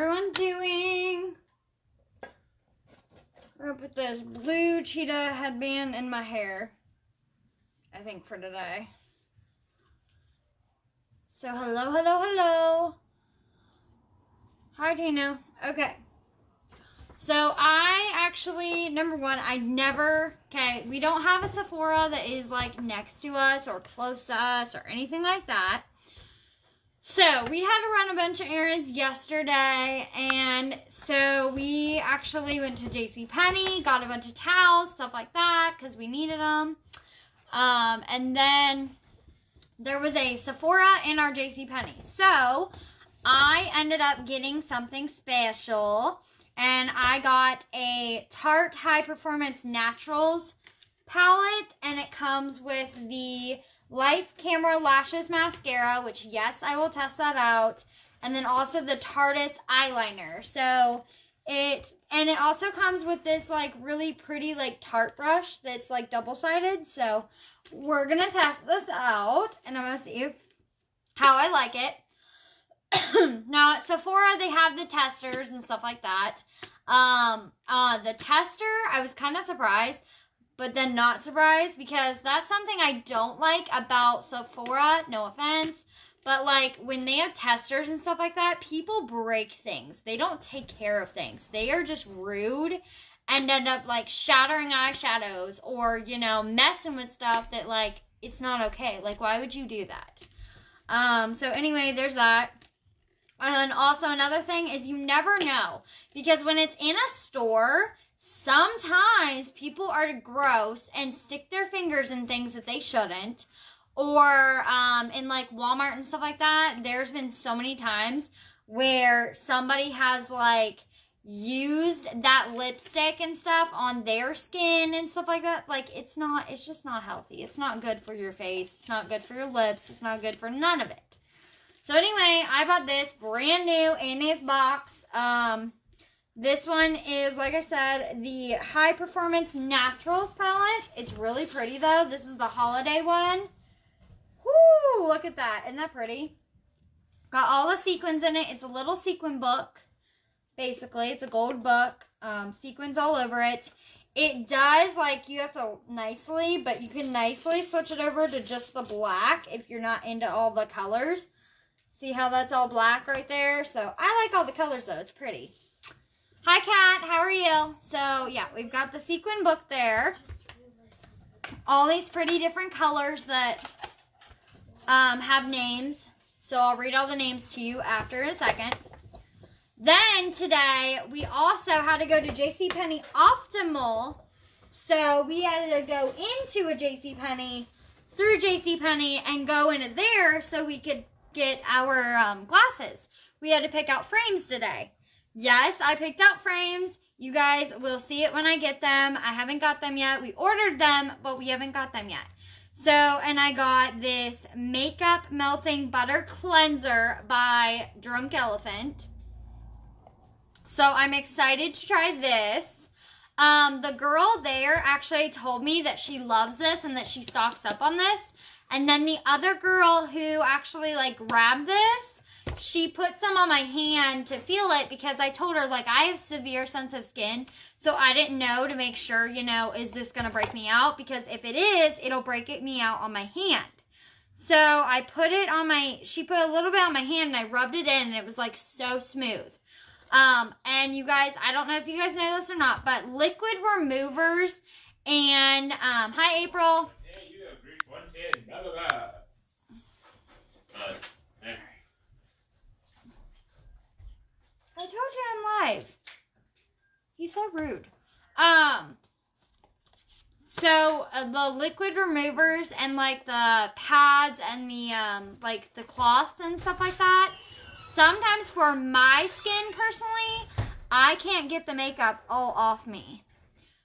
everyone doing? I'm gonna put this blue cheetah headband in my hair. I think for today. So hello, hello, hello. Hi Tina. Okay. So I actually, number one, I never, okay, we don't have a Sephora that is like next to us or close to us or anything like that. So we had to run a bunch of errands yesterday, and so we actually went to J.C. Penney, got a bunch of towels, stuff like that, because we needed them. Um, and then there was a Sephora in our J.C. Penney. So I ended up getting something special, and I got a Tarte High Performance Naturals palette, and it comes with the Lights Camera Lashes Mascara, which, yes, I will test that out. And then also the Tarteist eyeliner. So it, and it also comes with this like really pretty like Tarte brush that's like double-sided. So we're going to test this out and I'm going to see how I like it. now at Sephora, they have the testers and stuff like that. Um, uh, the tester, I was kind of surprised but then not surprised because that's something I don't like about Sephora. No offense. But like when they have testers and stuff like that, people break things. They don't take care of things. They are just rude and end up like shattering eyeshadows or, you know, messing with stuff that like it's not okay. Like why would you do that? Um so anyway, there's that. And also another thing is you never know because when it's in a store, sometimes people are gross and stick their fingers in things that they shouldn't. Or um, in like walmart and stuff like that there's been so many times where somebody has like used that lipstick and stuff on their skin and stuff like that. Like it's not it's just not healthy. It's not good for your face. It's not good for your lips. It's not good for none of it. So anyway i bought this brand new in its box um this one is, like I said, the High Performance Naturals palette. It's really pretty, though. This is the holiday one. Whoo, look at that. Isn't that pretty? Got all the sequins in it. It's a little sequin book, basically. It's a gold book. Um, sequins all over it. It does, like, you have to nicely, but you can nicely switch it over to just the black if you're not into all the colors. See how that's all black right there? So, I like all the colors, though. It's pretty. Hi, Kat. How are you? So, yeah, we've got the sequin book there. All these pretty different colors that um, have names. So, I'll read all the names to you after in a second. Then, today, we also had to go to JCPenney Optical. So, we had to go into a JCPenney through JCPenney and go into there so we could get our um, glasses. We had to pick out frames today. Yes, I picked out frames. You guys will see it when I get them. I haven't got them yet. We ordered them, but we haven't got them yet. So, and I got this Makeup Melting Butter Cleanser by Drunk Elephant. So I'm excited to try this. Um, the girl there actually told me that she loves this and that she stocks up on this. And then the other girl who actually like grabbed this she put some on my hand to feel it because I told her like I have severe sensitive skin. So I didn't know to make sure, you know, is this going to break me out? Because if it is, it'll break it me out on my hand. So I put it on my, she put a little bit on my hand and I rubbed it in and it was like so smooth. Um, and you guys, I don't know if you guys know this or not, but liquid removers and, um, hi April. You have reached 110, blah, blah, blah. Uh, I told you I'm live. He's so rude. Um, so uh, the liquid removers and like the pads and the um like the cloths and stuff like that. Sometimes for my skin personally, I can't get the makeup all off me.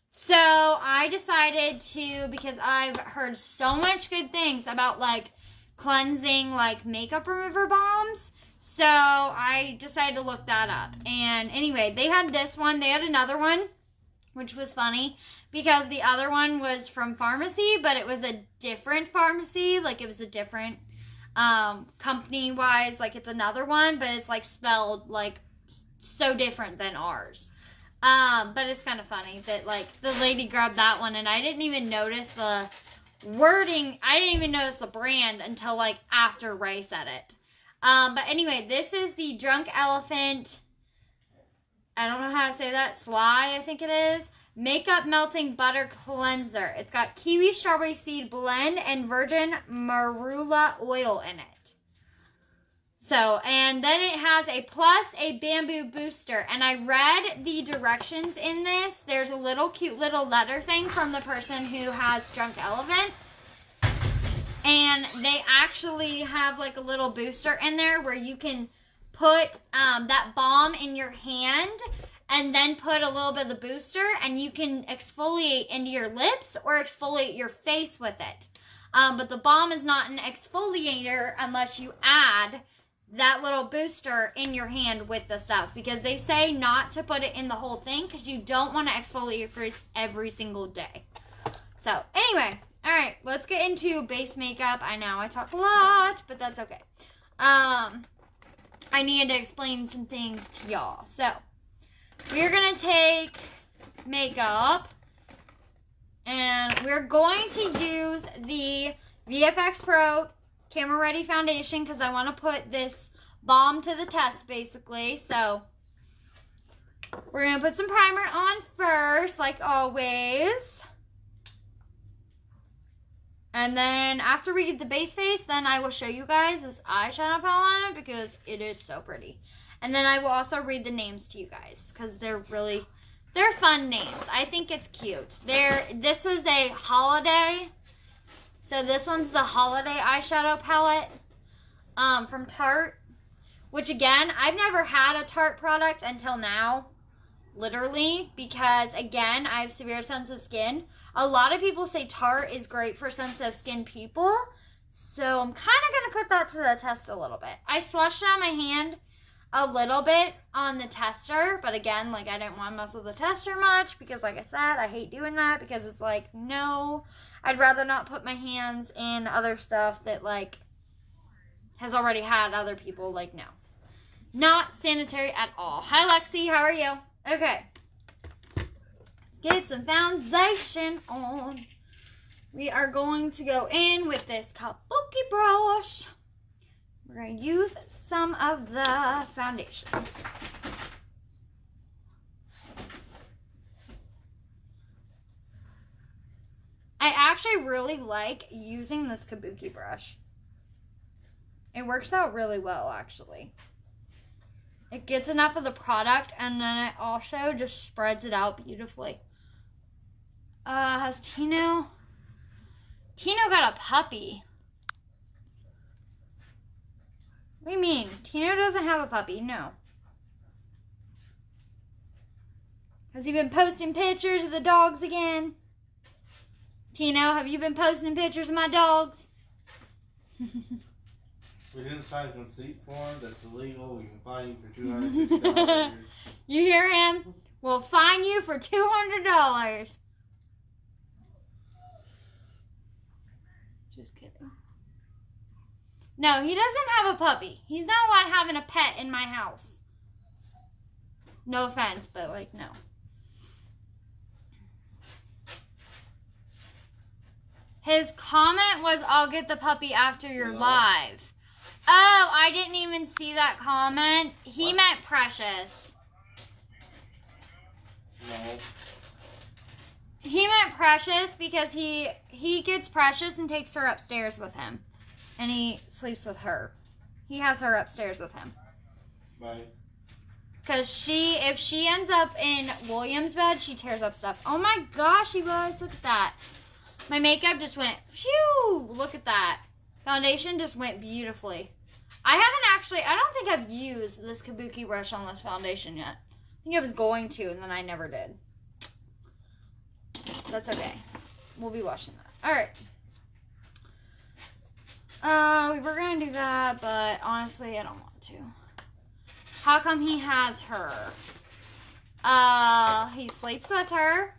So I decided to because I've heard so much good things about like cleansing like makeup remover bombs so I decided to look that up. And anyway, they had this one. They had another one, which was funny because the other one was from pharmacy, but it was a different pharmacy. Like it was a different um, company wise. Like it's another one, but it's like spelled like so different than ours. Um, but it's kind of funny that like the lady grabbed that one and I didn't even notice the wording. I didn't even notice the brand until like after Ray said it. Um, but anyway, this is the Drunk Elephant. I don't know how to say that. Slaai, I think it is. Makeup Melting Butter Cleanser. It's got kiwi strawberry seed blend and virgin marula oil in it. So, and then it has a plus a bamboo booster. And I read the directions in this. There's a little cute little letter thing from the person who has Drunk Elephant. And they actually have like a little booster in there where you can put um, that balm in your hand and then put a little bit of the booster and you can exfoliate into your lips or exfoliate your face with it. Um, but the balm is not an exfoliator unless you add that little booster in your hand with the stuff because they say not to put it in the whole thing because you don't want to exfoliate your face every single day. So anyway, all right, let's get into base makeup. I know I talk a lot, but that's okay. Um, I needed to explain some things to y'all. So we're going to take makeup and we're going to use the VFX Pro Camera Ready Foundation because I want to put this balm to the test basically. So we're going to put some primer on first like always. And then after we get the base face, then I will show you guys this eyeshadow palette because it is so pretty. And then I will also read the names to you guys because they're really, they're fun names. I think it's cute. They're, this is a holiday. So this one's the holiday eyeshadow palette um, from Tarte. Which again, I've never had a Tarte product until now. Literally. Because again, I have severe sensitive skin. A lot of people say Tarte is great for sensitive skin people. So I'm kind of going to put that to the test a little bit. I swatched it on my hand a little bit on the tester, but again, like I didn't want to mess with the tester much because like I said, I hate doing that because it's like, no, I'd rather not put my hands in other stuff that like has already had other people like no. Not sanitary at all. Hi Lexi, how are you? Okay. Get some foundation on. We are going to go in with this kabuki brush. We're going to use some of the foundation. I actually really like using this kabuki brush. It works out really well, actually. It gets enough of the product, and then it also just spreads it out beautifully. Uh, has Tino... Tino got a puppy. What do you mean? Tino doesn't have a puppy. No. Has he been posting pictures of the dogs again? Tino, have you been posting pictures of my dogs? we didn't sign a consent form. That's illegal. We can fine you for two hundred fifty dollars. you hear him? We'll fine you for two hundred dollars. Just kidding. No, he doesn't have a puppy. He's not allowed having a pet in my house. No offense, but like, no. His comment was, I'll get the puppy after your no. live. Oh, I didn't even see that comment. He what? meant Precious. No. He meant Precious because he he gets Precious and takes her upstairs with him and he sleeps with her. He has her upstairs with him. Right. Cause she, if she ends up in William's bed, she tears up stuff. Oh my gosh, you guys, look at that. My makeup just went, phew, look at that. Foundation just went beautifully. I haven't actually, I don't think I've used this Kabuki brush on this foundation yet. I think I was going to, and then I never did. That's okay. We'll be washing that. All right. Uh, we were gonna do that, but honestly, I don't want to. How come he has her? Uh, he sleeps with her.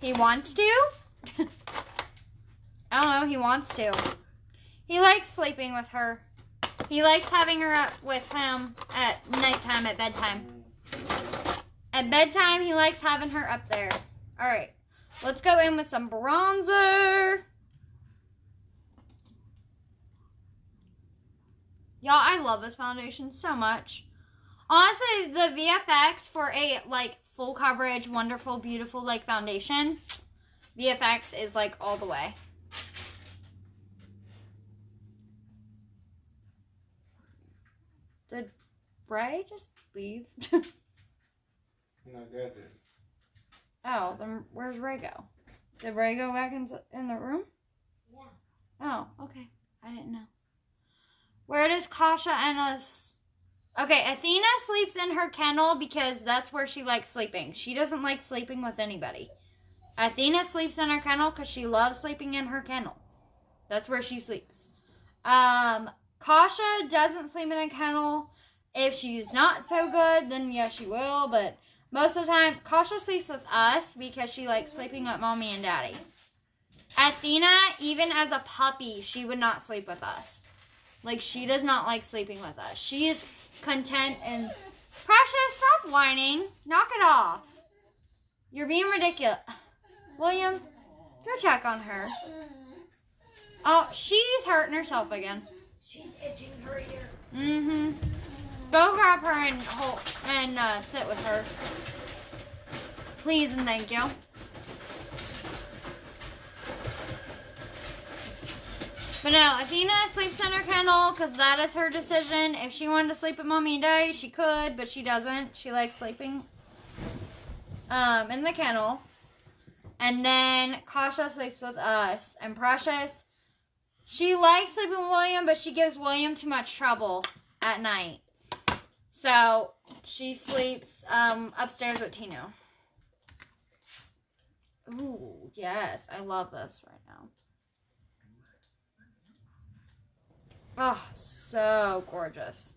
He wants to? I don't know, he wants to. He likes sleeping with her. He likes having her up with him at nighttime at bedtime. At bedtime, he likes having her up there. All right, let's go in with some bronzer. Y'all, I love this foundation so much. Honestly, the VFX for a like full coverage, wonderful, beautiful like foundation, VFX is like all the way. Did Bray just leave? No, Dad did. oh, then where's Ray go? Did Ray go back in, in the room? Yeah. Oh, okay. I didn't know. Where does Kasha and us? Okay, Athena sleeps in her kennel because that's where she likes sleeping. She doesn't like sleeping with anybody. Athena sleeps in her kennel because she loves sleeping in her kennel. That's where she sleeps. Um, Kasha doesn't sleep in a kennel. If she's not so good, then yes, she will. But most of the time, Kasha sleeps with us because she likes sleeping with mommy and daddy. Athena, even as a puppy, she would not sleep with us. Like she does not like sleeping with us. She is content and Precious, stop whining. Knock it off. You're being ridiculous. William, go check on her. Oh, she's hurting herself again. She's itching her ear. Mm-hmm. Go grab her and hold and uh, sit with her. Please and thank you. But no, Athena sleeps in her kennel because that is her decision. If she wanted to sleep with mommy and daddy, she could, but she doesn't. She likes sleeping um, in the kennel. And then Kasha sleeps with us. And Precious, she likes sleeping with William, but she gives William too much trouble at night. So she sleeps um, upstairs with Tino. Ooh, yes, I love this right now. Oh, so gorgeous.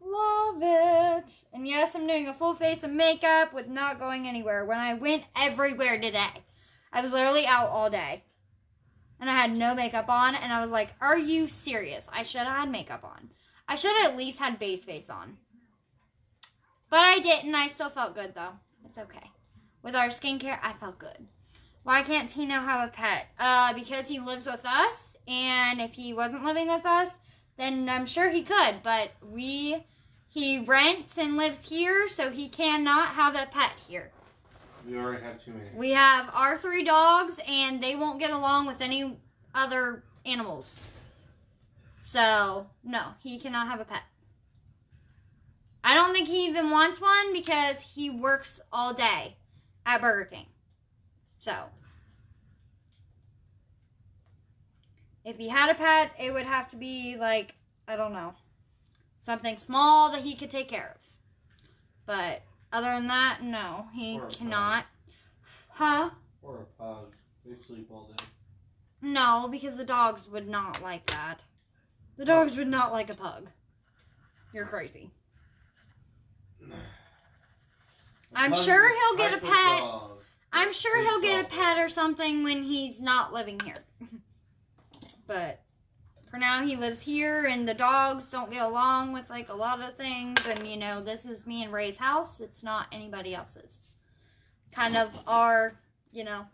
Love it. And yes, I'm doing a full face of makeup with not going anywhere. When I went everywhere today, I was literally out all day. And I had no makeup on, and I was like, Are you serious? I should have had makeup on. I should have at least had base face on. But I didn't. I still felt good, though. It's okay. With our skincare, I felt good. Why can't Tino have a pet? Uh, because he lives with us, and if he wasn't living with us, then I'm sure he could. But we, he rents and lives here, so he cannot have a pet here. We already have too many. We have our three dogs, and they won't get along with any other animals. So, no, he cannot have a pet. I don't think he even wants one because he works all day at Burger King. So, if he had a pet, it would have to be like, I don't know, something small that he could take care of. But other than that, no, he Or cannot. Huh? Or a pug. They sleep all day. No, because the dogs would not like that. The dogs would not like a pug. You're crazy. I'm sure he'll get a pet. I'm sure he'll get a pet or something when he's not living here. But for now, he lives here, and the dogs don't get along with like a lot of things. And you know, this is me and Ray's house. It's not anybody else's. Kind of our, you know,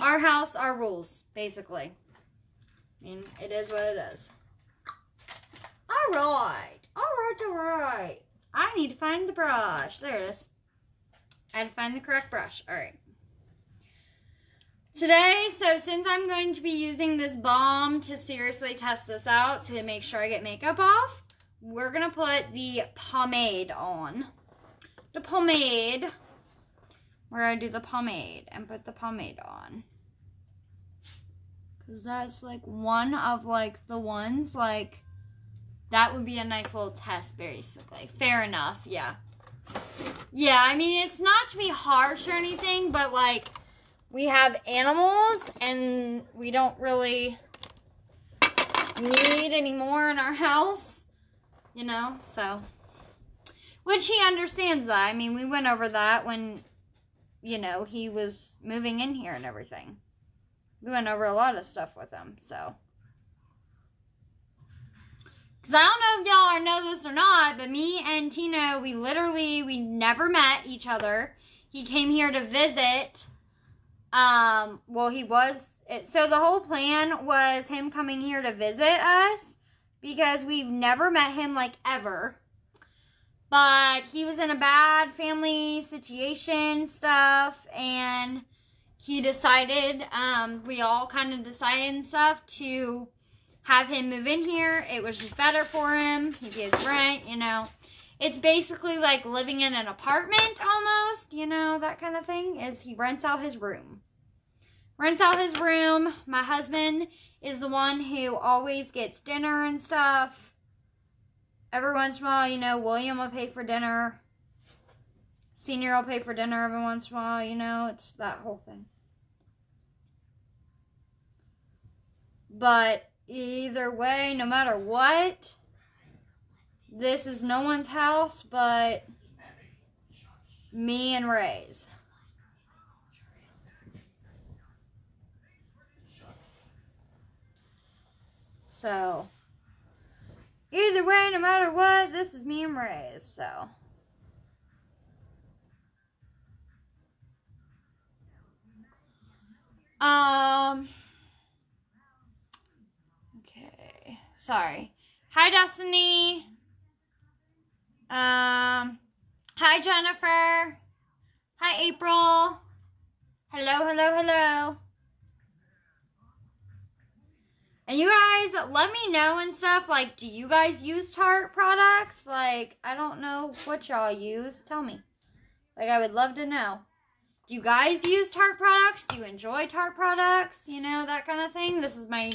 our house, our rules, basically. I mean, it is what it is. All right, all right, all right. I need to find the brush. There it is. I had to find the correct brush. All right. Today, so since I'm going to be using this balm to seriously test this out to make sure I get makeup off, we're going to put the pomade on. The pomade. We're going to do the pomade and put the pomade on. Because that's like one of like the ones like that would be a nice little test basically. Fair enough. Yeah. Yeah, I mean, it's not to be harsh or anything, but like, we have animals and we don't really need any more in our house, you know, so. Which he understands that. I mean, we went over that when, you know, he was moving in here and everything. We went over a lot of stuff with him, so. Because I don't know if y'all are know this or not, but me and Tino, we literally, we never met each other. He came here to visit. Um, well, he was, it, so the whole plan was him coming here to visit us because we've never met him like ever. But he was in a bad family situation stuff and he decided, um, we all kind of decided and stuff to have him move in here. It was just better for him. He pays rent, you know. It's basically like living in an apartment almost, you know, that kind of thing. Is he rents out his room. Rents out his room. My husband is the one who always gets dinner and stuff. Every once in a while, you know, William will pay for dinner. Senior will pay for dinner every once in a while, you know, it's that whole thing. But either way, no matter what, this is no one's house but me and Ray's. So, either way, no matter what, this is me and Ray's, so. Um, okay, sorry. Hi, Destiny. Um, hi, Jennifer. Hi, April. Hello, hello, hello. And you guys, let me know and stuff. Like, do you guys use Tarte products? Like, I don't know what y'all use. Tell me. Like, I would love to know. Do you guys use Tarte products? Do you enjoy Tarte products? You know, that kind of thing. This is my,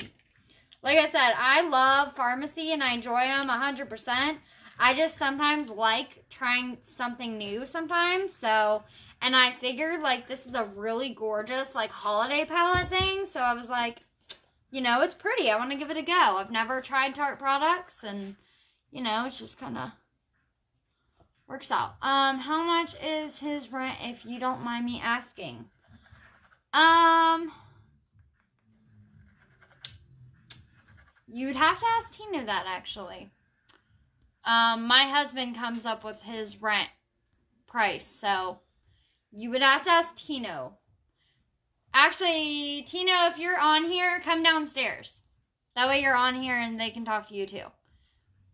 like I said, I love Farmasi and I enjoy them 100%. I just sometimes like trying something new sometimes. So, and I figured like this is a really gorgeous like holiday palette thing. So I was like, you know, it's pretty. I want to give it a go. I've never tried Tarte products and, you know, it's just kind of works out. Um, how much is his rent if you don't mind me asking? Um, you'd have to ask Tino that actually. Um, my husband comes up with his rent price, so you would have to ask Tino. Actually, Tino, if you're on here, come downstairs. That way you're on here and they can talk to you too.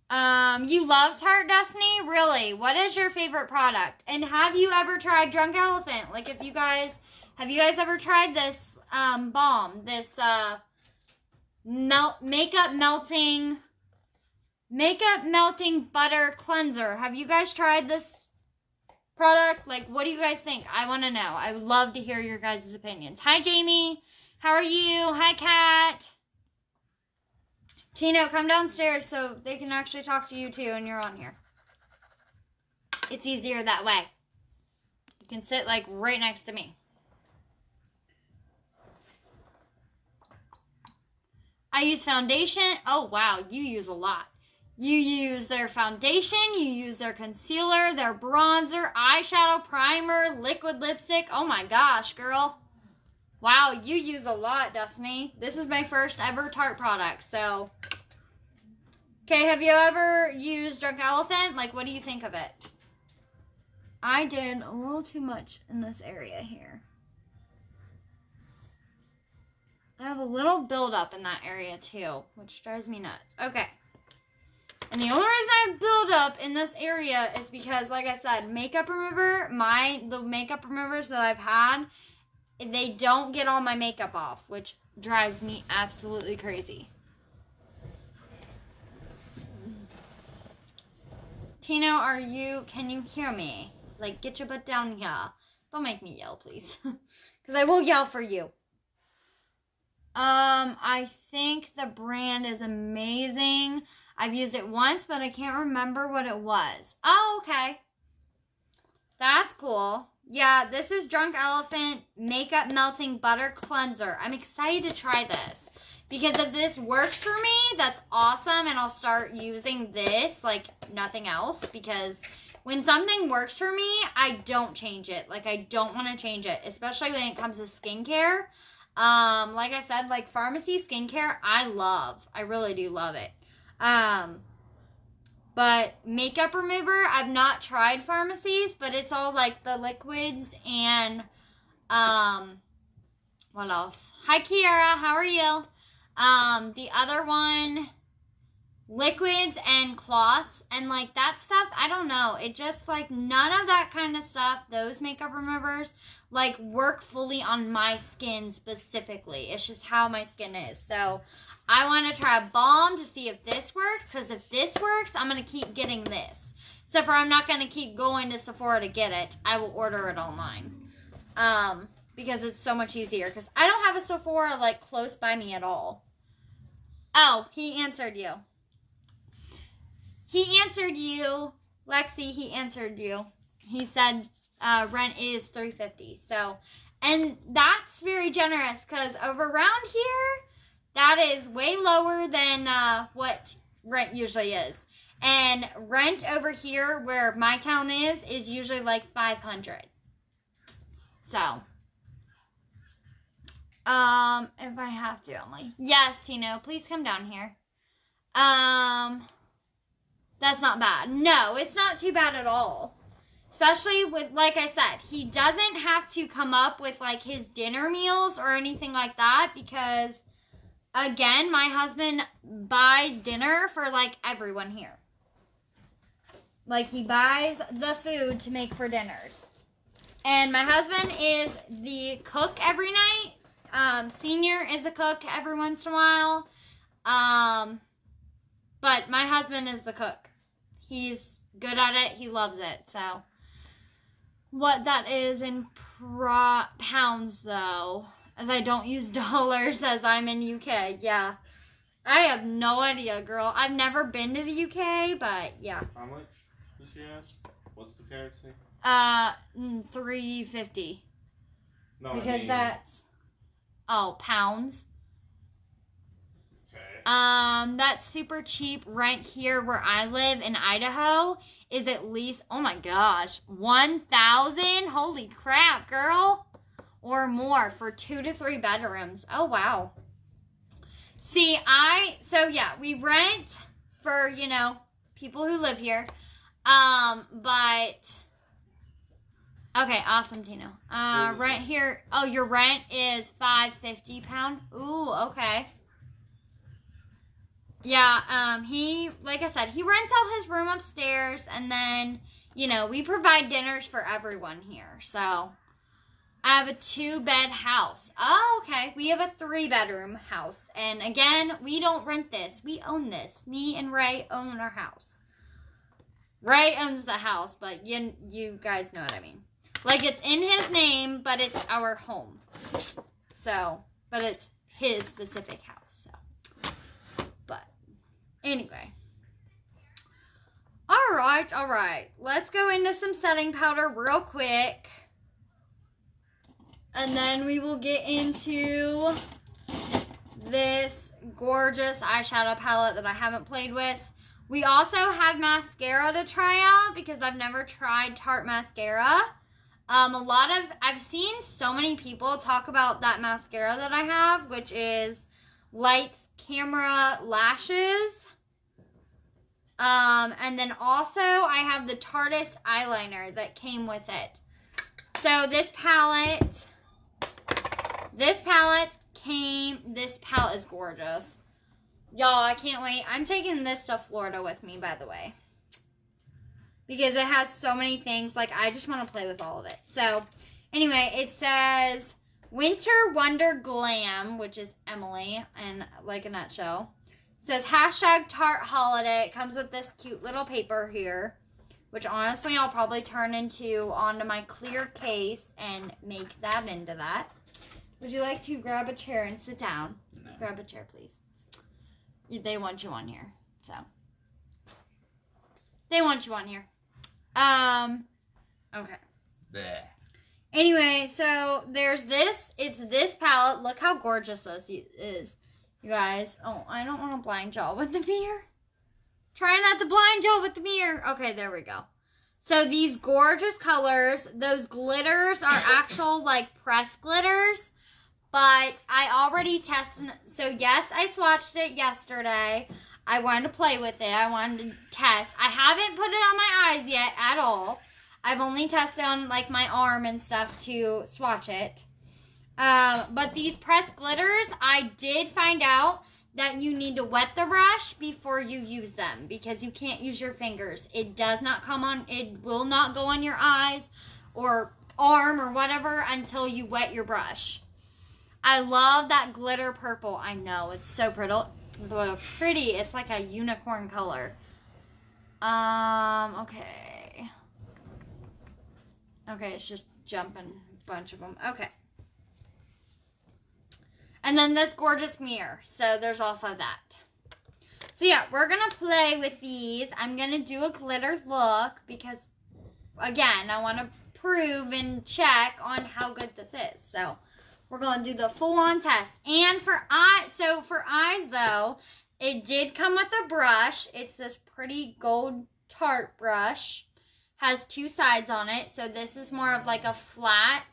Um, you love Tarte Destiny? Really? What is your favorite product? And have you ever tried Drunk Elephant? Like if you guys have you guys ever tried this um balm? This uh melt makeup melting makeup melting butter cleanser. Have you guys tried this product? Like what do you guys think? I want to know. I would love to hear your guys' opinions. Hi Jamie. How are you? Hi Kat. Tino, come downstairs so they can actually talk to you too and you're on here. It's easier that way. You can sit like right next to me. I use foundation. Oh, wow. You use a lot. You use their foundation, you use their concealer, their bronzer, eyeshadow, primer, liquid lipstick. Oh my gosh, girl. Wow, you use a lot, Destiny. This is my first ever Tarte product, so. Okay, have you ever used Drunk Elephant? Like, what do you think of it? I did a little too much in this area here. I have a little buildup in that area too, which drives me nuts. Okay. And the only reason I build up in this area is because, like I said, makeup remover, my, the makeup removers that I've had, they don't get all my makeup off, which drives me absolutely crazy. Tino, are you, can you hear me? Like, get your butt down here. Don't make me yell, please. Because I will yell for you. Um, I think the brand is amazing. I've used it once, but I can't remember what it was. Oh, okay. That's cool. Yeah, this is Drunk Elephant Makeup Melting Butter Cleanser. I'm excited to try this. Because if this works for me, that's awesome. And I'll start using this like nothing else. Because when something works for me, I don't change it. Like, I don't want to change it. Especially when it comes to skincare. Um, like I said, like Farmasi skincare, I love. I really do love it. Um, But makeup remover, I've not tried Farmasi's, but it's all like the liquids and um what else? Hi Kiara, how are you? Um the other one liquids and cloths and like that stuff, I don't know. It just like none of that kind of stuff, those makeup removers like work fully on my skin specifically. It's just how my skin is. So I want to try a balm to see if this works. Because if this works, I'm going to keep getting this. Except for I'm not going to keep going to Sephora to get it. I will order it online. Um, because it's so much easier. Because I don't have a Sephora like close by me at all. Oh, he answered you. He answered you, Lexi. He answered you. He said uh, rent is 350 So, and that's very generous because over around here that is way lower than uh, what rent usually is. And rent over here, where my town is, is usually like 500 So, um, if I have to, I'm like, yes, Tino, please come down here. Um, that's not bad. No, it's not too bad at all. Especially with, like I said, he doesn't have to come up with like his dinner meals or anything like that because again, my husband buys dinner for like everyone here. Like he buys the food to make for dinners. And my husband is the cook every night. Um, senior is a cook every once in a while. Um, but my husband is the cook. He's good at it. He loves it. So, what that is in pro- pounds, though, as I don't use dollars as I'm in UK. Yeah. I have no idea, girl. I've never been to the UK, but yeah. How much did she ask? What's the currency? Uh, three fifty. No, because I mean, that's oh pounds. Um, that's super cheap rent here where I live in Idaho is at least oh my gosh one thousand. Holy crap, girl! or more for two to three bedrooms. Oh, wow. See, I, so yeah, we rent for, you know, people who live here. Um, but, okay, awesome, Tino. Uh, rent here, oh, your rent is 550 pound. Ooh, okay. Yeah, um, he, like I said, he rents out his room upstairs and then, you know, we provide dinners for everyone here. So, I have a two bed house. Oh, okay. We have a three bedroom house. And again, we don't rent this. We own this. Me and Ray own our house. Ray owns the house, but you you guys know what I mean. Like it's in his name, but it's our home. So, but it's his specific house. Anyway. All right, all right. Let's go into some setting powder real quick. And then we will get into this gorgeous eyeshadow palette that I haven't played with. We also have mascara to try out because I've never tried Tarte mascara. Um, a lot of, I've seen so many people talk about that mascara that I have, which is Lights Camera Lashes. Um, and then also I have the Tarteist eyeliner that came with it. So this palette this palette came, this palette is gorgeous. Y'all, I can't wait. I'm taking this to Florida with me, by the way. Because it has so many things. Like, I just want to play with all of it. So, anyway, it says Winter Wonder Glam, which is Emily, in like a nutshell. Says hashtag Tarte Holiday. It comes with this cute little paper here. Which honestly, I'll probably turn into onto my clear case and make that into that. Would you like to grab a chair and sit down? No. Grab a chair, please. They want you on here, so they want you on here. Um, okay. Bleh. Anyway, so there's this. It's this palette. Look how gorgeous this is, you guys. Oh, I don't want to blind y'all with the mirror. Try not to blind y'all with the mirror. Okay, there we go. So these gorgeous colors, those glitters are actual like press glitters. But I already tested. So yes, I swatched it yesterday. I wanted to play with it. I wanted to test. I haven't put it on my eyes yet at all. I've only tested on like my arm and stuff to swatch it. Um, but these pressed glitters, I did find out that you need to wet the brush before you use them because you can't use your fingers. It does not come on, it will not go on your eyes or arm or whatever until you wet your brush. I love that glitter purple. I know, it's so pretty. Pretty. It's like a unicorn color. Um, okay. Okay, it's just jumping a bunch of them. Okay. And then this gorgeous mirror. So there's also that. So yeah, we're going to play with these. I'm going to do a glitter look because, again, I want to prove and check on how good this is. So we're going to do the full-on test. And for eye, so for eyes though, it did come with a brush. It's this pretty gold Tarte brush. Has two sides on it. So this is more of like a flat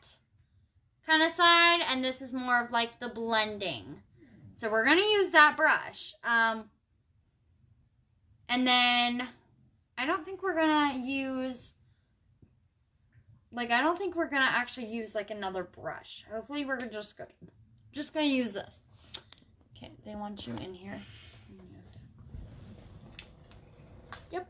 kind of side. And this is more of like the blending. So we're going to use that brush. Um, and then I don't think we're going to use like I don't think we're gonna actually use like another brush. Hopefully we're just gonna just gonna use this. Okay, they want you in here. Yep.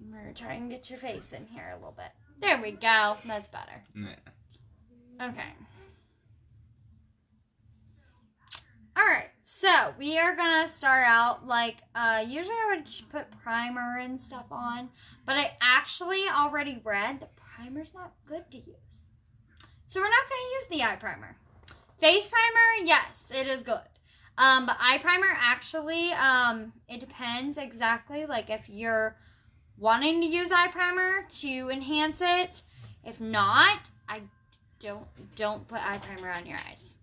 I'm gonna try and get your face in here a little bit. There we go. That's better. Yeah. Okay. All right. So we are gonna start out like uh, usually I would just put primer and stuff on, but I actually already read that primer's not good to use. So we're not gonna use the eye primer. Face primer, yes, it is good. Um, but eye primer actually, um, it depends exactly. Like if you're wanting to use eye primer to enhance it, if not, I don't don't put eye primer on your eyes.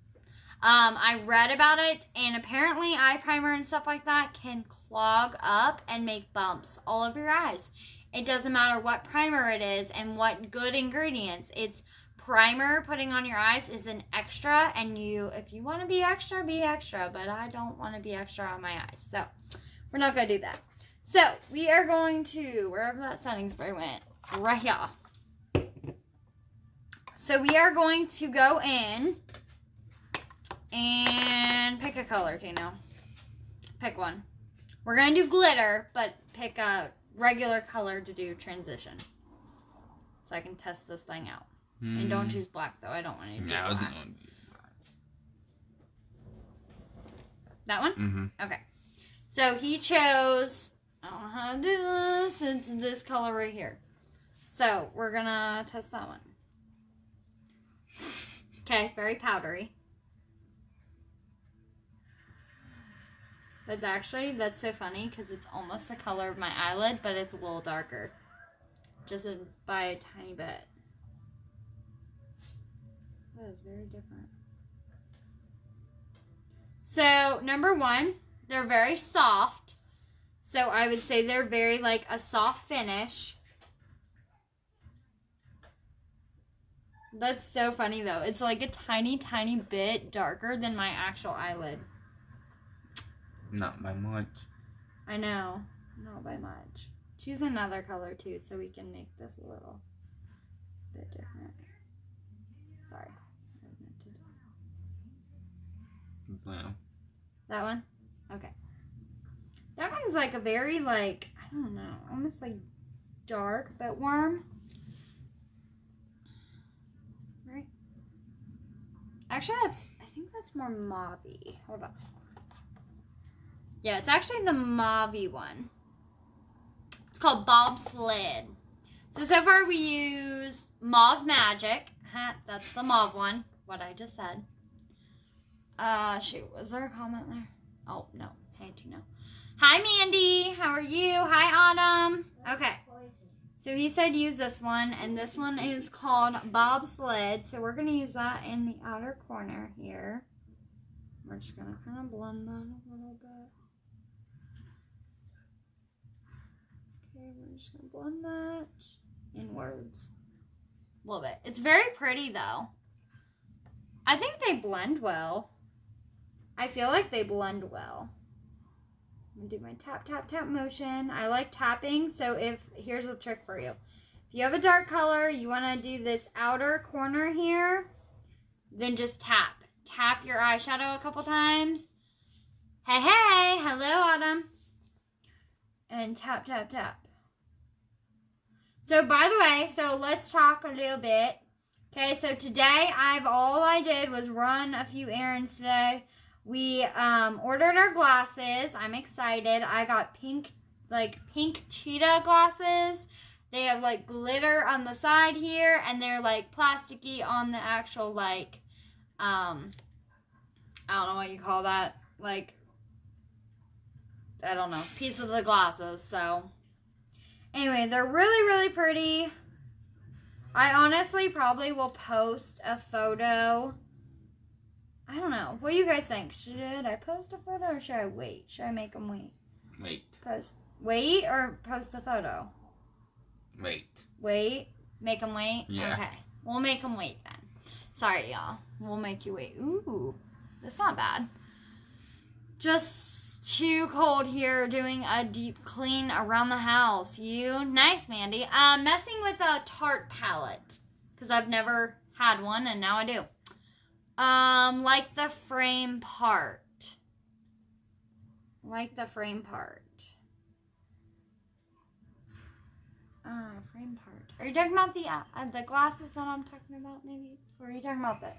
Um, I read about it, and apparently, eye primer and stuff like that can clog up and make bumps all over your eyes. It doesn't matter what primer it is and what good ingredients. It's primer putting on your eyes is an extra, and you, if you want to be extra, be extra. But I don't want to be extra on my eyes, so we're not gonna do that. So we are going to wherever that setting spray went, right here. So we are going to go in and pick a color, Tino. Pick one. We're going to do glitter, but pick a regular color to do transition. So I can test this thing out. And don't choose black, though. I don't want to do Yeah, I black. wasn't going That one? Mm-hmm. Okay. So he chose, I don't know how to do this. It's this color right here. So we're to test that one. Okay, very powdery. That's actually, that's so funny because it's almost the color of my eyelid, but it's a little darker. Just a, by a tiny bit. That is very different. So, number one, they're very soft. So, I would say they're very like a soft finish. That's so funny though. It's like a tiny, tiny bit darker than my actual eyelid. Not by much. I know. Not by much. Choose another color too so we can make this a little bit different. Sorry. I meant to do- Blue. That one? Okay. That one's like a very like I don't know, almost like dark but warm. Right? Actually that's I think that's more mauvey. Hold on. Yeah, it's actually the mauvey one. It's called Bobsled. So so far we use Mauve Magic. Ha, that's the mauve one. What I just said. Uh, shoot, was there a comment there? Oh, no. Hey, Tino. Hi, Mandy. How are you? Hi, Autumn. Okay. So he said use this one, and this one is called Bobsled. So we're going to use that in the outer corner here. We're just going to kind of blend that a little bit. Okay, we're just going to blend that inwards. A little bit. It's very pretty, though. I think they blend well. I feel like they blend well. I'm gonna do my tap, tap, tap motion. I like tapping, so if, here's a trick for you. If you have a dark color, you wanna do this outer corner here, then just tap. Tap your eyeshadow a couple times. Hey, hey, hello, Autumn. And tap, tap, tap. So, by the way, so let's talk a little bit. Okay, so today I've all I did was run a few errands today. We um, ordered our glasses. I'm excited. I got pink, like pink cheetah glasses. They have like glitter on the side here, and they're like plasticky on the actual like, um, I don't know what you call that, like, I don't know, piece of the glasses. So, anyway, they're really really pretty. I honestly probably will post a photo. I don't know. What do you guys think? Should I post a photo or should I wait? Should I make them wait? Wait. Post wait or post a photo? Wait. Wait. Make them wait. Yeah. Okay. We'll make them wait then. Sorry, y'all. We'll make you wait. Ooh, that's not bad. Just too cold here doing a deep clean around the house. You nice, Mandy. Um, messing with a Tarte palette because I've never had one and now I do. Um, like the frame part. Like the frame part. Ah, frame part. Are you talking about the uh, uh, the glasses that I'm talking about, maybe? Or are you talking about this?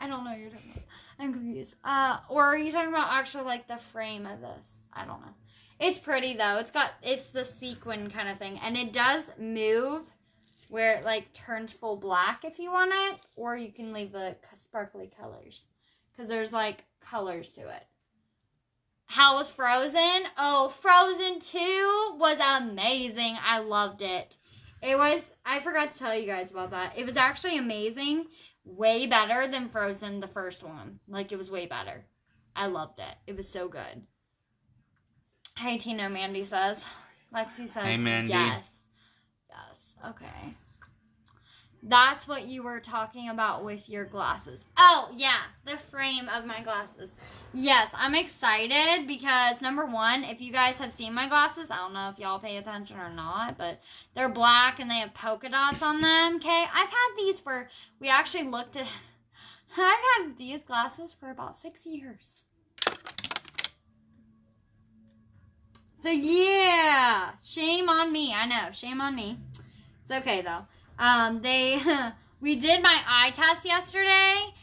I don't know you're talking about. I'm confused. Uh, or are you talking about actually like the frame of this? I don't know. It's pretty though. It's got it's the sequin kind of thing, and it does move where it like turns full black if you want it, or you can leave the sparkly colors because there's like colors to it. How was Frozen? Oh, Frozen 2 was amazing. I loved it. It was, I forgot to tell you guys about that. It was actually amazing. Way better than Frozen, the first one. Like, it was way better. I loved it. It was so good. Hey, Tina, Mandy says. Lexi says. Hey, Mandy. Yes. Okay. That's what you were talking about with your glasses. Oh, yeah, the frame of my glasses. Yes, I'm excited because number one, if you guys have seen my glasses, I don't know if y'all pay attention or not, but they're black and they have polka dots on them. Okay, I've had these for, we actually looked at, I've had these glasses for about six years. So, yeah, shame on me. I know, shame on me. It's okay though. Um, they we did my eye test yesterday,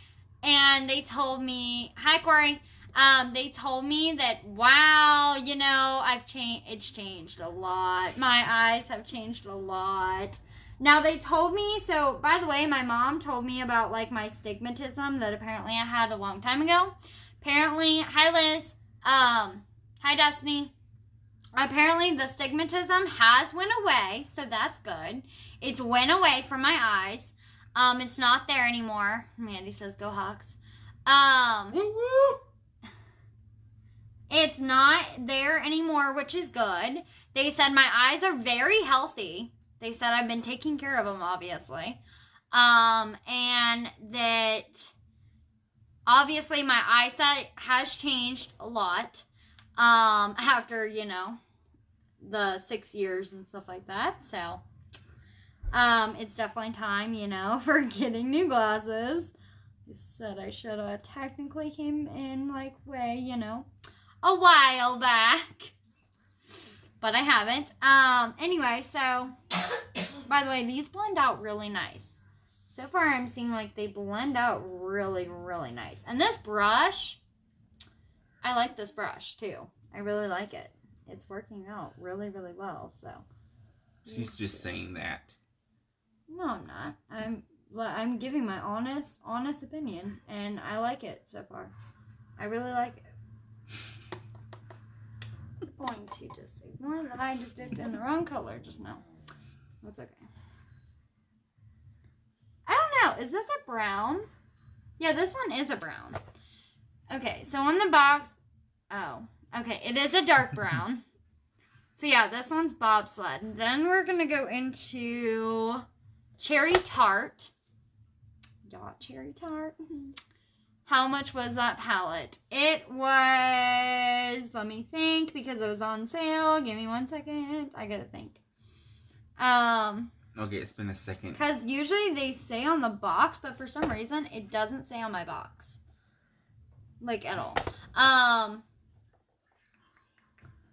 and they told me, "Hi, Corey." Um, they told me that wow, you know, I've changed. It's changed a lot. My eyes have changed a lot. Now they told me. So, by the way, my mom told me about like my stigmatism that apparently I had a long time ago. Apparently, hi Liz. Um, hi Destiny. Apparently, the stigmatism has went away, so that's good. It's went away from my eyes. Um, it's not there anymore. Mandy says, "Go Hawks." Um, it's not there anymore, which is good. They said my eyes are very healthy. They said I've been taking care of them, obviously. Um, and that obviously my eyesight has changed a lot. Um, after, you know, the six years and stuff like that. So, um, it's definitely time, you know, for getting new glasses. I said I should have technically came in like way, you know, a while back. But I haven't. Um, anyway, so by the way, these blend out really nice. So far I'm seeing like they blend out really, really nice. And this brush, I like this brush too. I really like it. It's working out really, really well. So She's just saying that. no, I'm not. I'm I'm giving my honest, honest opinion, and I like it so far. I really like it. I'm going to just ignore that I just dipped in the wrong color just now. That's okay. I don't know. Is this a brown? Yeah, this one is a brown. Okay, so on the box. Oh, okay. It is a dark brown. So yeah, this one's bobsled. Then we're gonna go into cherry tart. Dot cherry tart. How much was that palette? It was, let me think, because it was on sale. Give me one second. I gotta think. Um, Okay, it's been a second. because usually they say on the box, but for some reason it doesn't say on my box. Like at all. Um,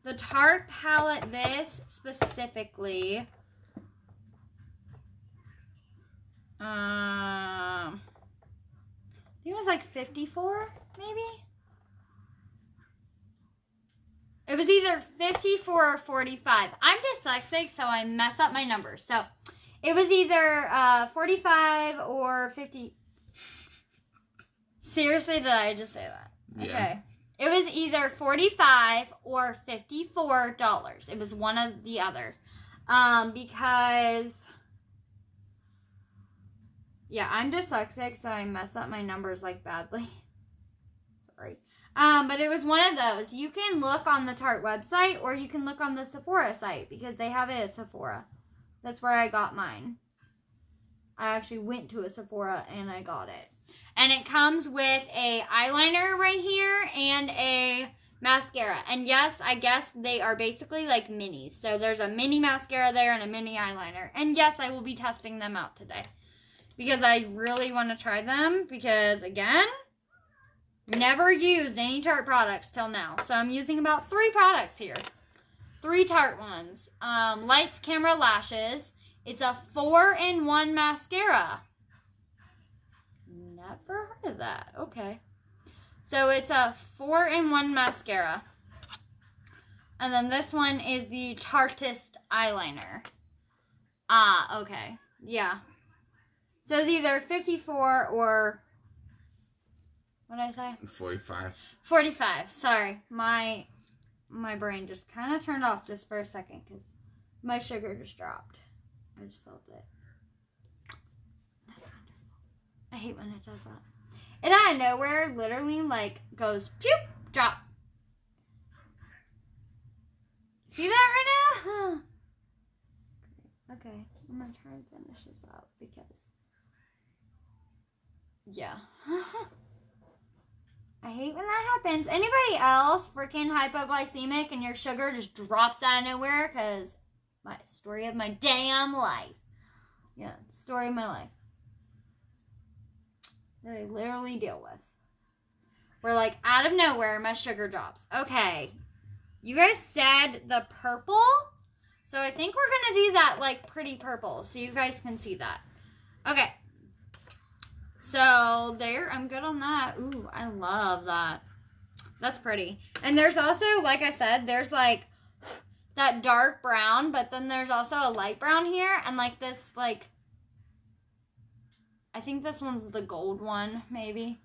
the Tarte palette, this specifically. Um, I think it was like 54, maybe? It was either 54 or 45. I'm dyslexic, so I mess up my numbers. So it was either uh, 45 or 50. Seriously, did I just say that? Yeah. Okay. It was either 45 or $54. It was one of the other. Um, because yeah, I'm dyslexic, so I mess up my numbers like badly. Sorry. Um, but it was one of those. You can look on the Tarte website or you can look on the Sephora site because they have it at Sephora. That's where I got mine. I actually went to a Sephora and I got it. And it comes with a eyeliner right here and a mascara. And yes, I guess they are basically like minis. So there's a mini mascara there and a mini eyeliner. And yes, I will be testing them out today. Because I really want to try them. Because again, never used any Tarte products till now. So I'm using about three products here. Three Tarte ones. Um, Lights, Camera, Lashes. It's a four-in-one mascara. Never heard of that. Okay. So it's a four-in-one mascara. And then this one is the Tartist eyeliner. Ah, okay. Yeah. So it's either 54 or what did I say? 45. 45. Sorry. My my brain just kind of turned off just for a second cuz my sugar just dropped. I just felt it. That's wonderful. I hate when it does that. And out of nowhere, literally, like, goes, pew, drop. See that right now? okay, I'm gonna try and finish this up because, yeah. I hate when that happens. Anybody else freaking hypoglycemic and your sugar just drops out of nowhere? Because my story of my damn life. Yeah, story of my life. That I literally deal with. We're like, out of nowhere, my sugar drops. Okay. You guys said the purple. So I think we're going to do that, like, pretty purple. So you guys can see that. Okay. So there, I'm good on that. Ooh, I love that. That's pretty. And there's also, like I said, there's like that dark brown, but then there's also a light brown here. And like this, like, I think this one's the gold one, maybe.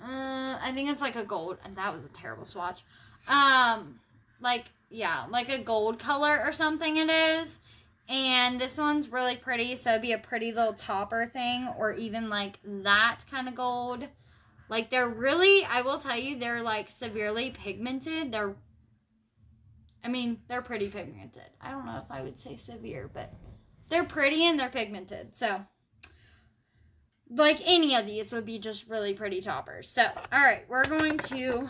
Uh, I think it's like a gold, and that was a terrible swatch. Um, like, yeah, like a gold color or something it is. And this one's really pretty, so it'd be a pretty little topper thing, or even like that kind of gold. Like they're really, I will tell you, they're like severely pigmented. They're, I mean, they're pretty pigmented. I don't know if I would say severe, but they're pretty and they're pigmented. So, like any of these would be just really pretty toppers. So, all right, we're going to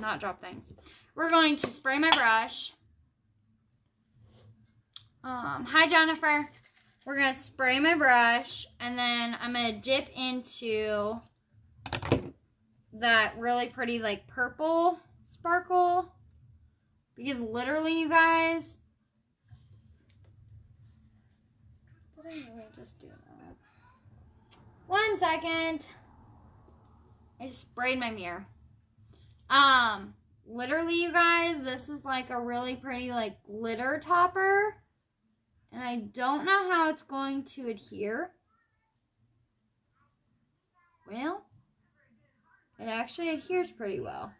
not drop things. We're going to spray my brush. Um, hi, Jennifer. We're going to spray my brush, and then I'm going to dip into that really pretty, like, purple sparkle. Because literally, you guys... Really just do? One second. I sprayed my mirror. Um, literally, you guys, this is like a really pretty, like, glitter topper. And I don't know how it's going to adhere. Well, it actually adheres pretty well.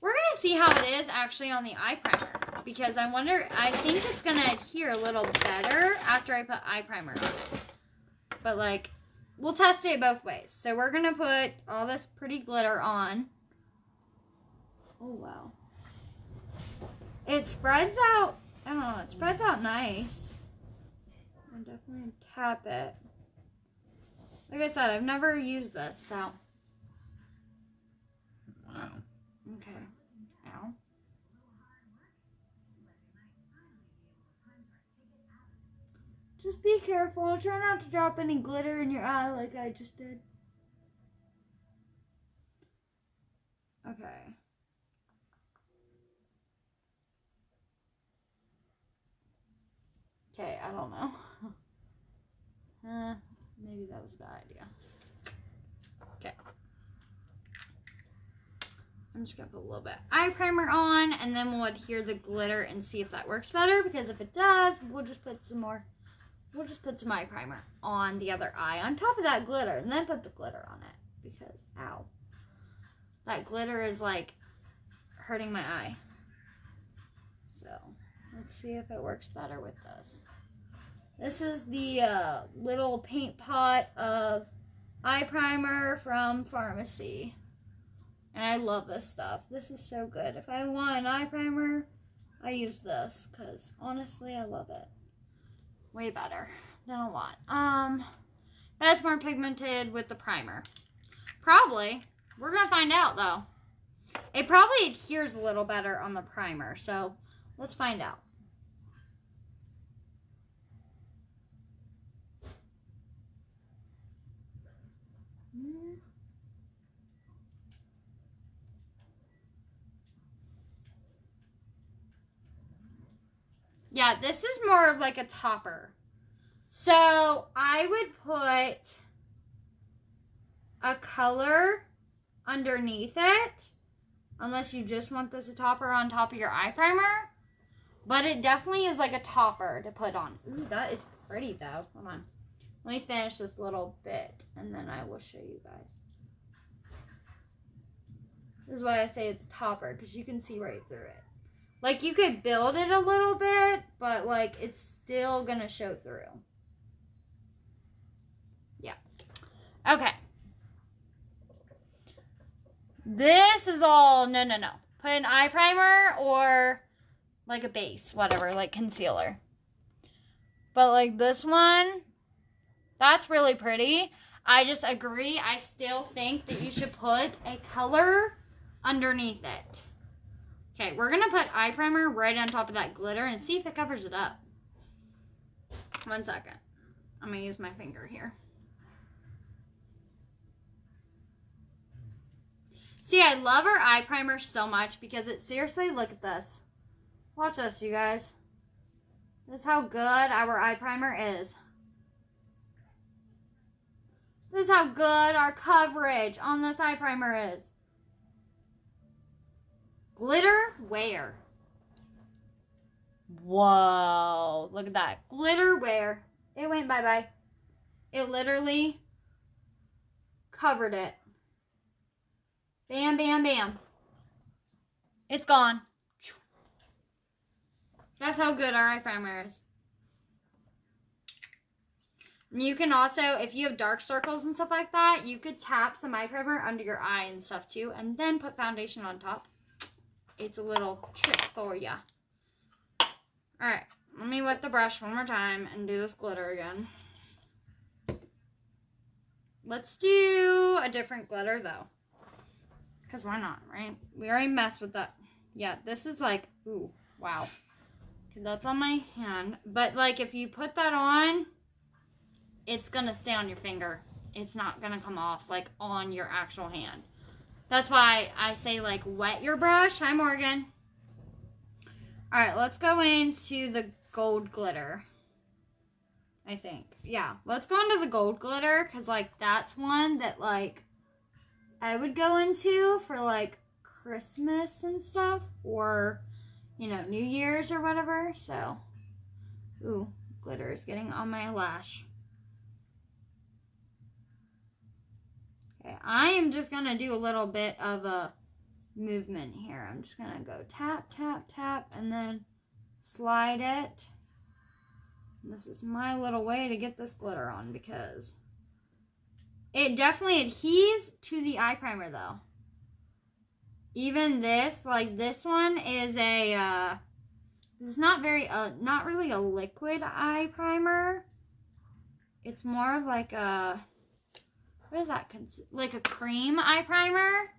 We're going to see how it is actually on the eye primer. Because I wonder, I think it's going to adhere a little better after I put eye primer on. But like, we'll test it both ways. So we're going to put all this pretty glitter on. Oh, wow. It spreads out, I don't know, it spreads out nice. I'm definitely gonna tap it. Like I said, I've never used this, so. Wow. Okay. Ow. Just be careful. Try not to drop any glitter in your eye like I just did. Okay. Okay, I don't know. uh, maybe that was a bad idea. Okay. I'm just gonna put a little bit eye primer on and then we'll adhere the glitter and see if that works better because if it does, we'll just put some more, we'll just put some eye primer on the other eye on top of that glitter and then put the glitter on it because, ow. That glitter is like hurting my eye. So let's see if it works better with this. This is the uh, little paint pot of eye primer from Farmasi. And I love this stuff. This is so good. If I want an eye primer, I use this because honestly, I love it. Way better than a lot. Um, that's more pigmented with the primer. Probably. We're going to find out though. It probably adheres a little better on the primer. So let's find out. Yeah, this is more of like a topper. So I would put a color underneath it, unless you just want this a topper on top of your eye primer. But it definitely is like a topper to put on. Ooh, that is pretty though. Come on. Let me finish this little bit and then I will show you guys. This is why I say it's a topper because you can see right through it. Like you could build it a little bit, but like it's still gonna show through. Yeah. Okay. This is all no no no. Put an eye primer or like a base, whatever, like concealer. But like this one, that's really pretty. I just agree. I still think that you should put a color underneath it. Okay, we're to put eye primer right on top of that glitter and see if it covers it up. One second. I'm to use my finger here. See, I love our eye primer so much because it seriously, look at this. Watch this, you guys. This is how good our eye primer is. This is how good our coverage on this eye primer is. Glitter where. Whoa. Look at that. Glitter where. It went bye-bye. It literally covered it. Bam, bam, bam. It's gone. That's how good our eye primer is. You can also, if you have dark circles and stuff like that, you could tap some eye primer under your eye and stuff too, and then put foundation on top. It's a little trick for ya. Alright, let me wet the brush one more time and do this glitter again. Let's do a different glitter though. Because why not, right? We already messed with that. Yeah, this is like, ooh, wow. That's on my hand. But like if you put that on, it's going to stay on your finger. It's not going to come off like on your actual hand. That's why I say like wet your brush. Hi, Morgan. All right, let's go into the gold glitter. I think. Yeah, let's go into the gold glitter because like that's one that like I would go into for like Christmas and stuff or you know, New Year's or whatever. So, ooh, glitter is getting on my lash. Okay, I am just going to do a little bit of a movement here. I'm just going to go tap, tap, tap, and then slide it. This is my little way to get this glitter on because it definitely adheres to the eye primer though. Even this, like this one is a, uh, this is not very, uh, not really a liquid eye primer. It's more of like a, what is that? Like a cream eye primer,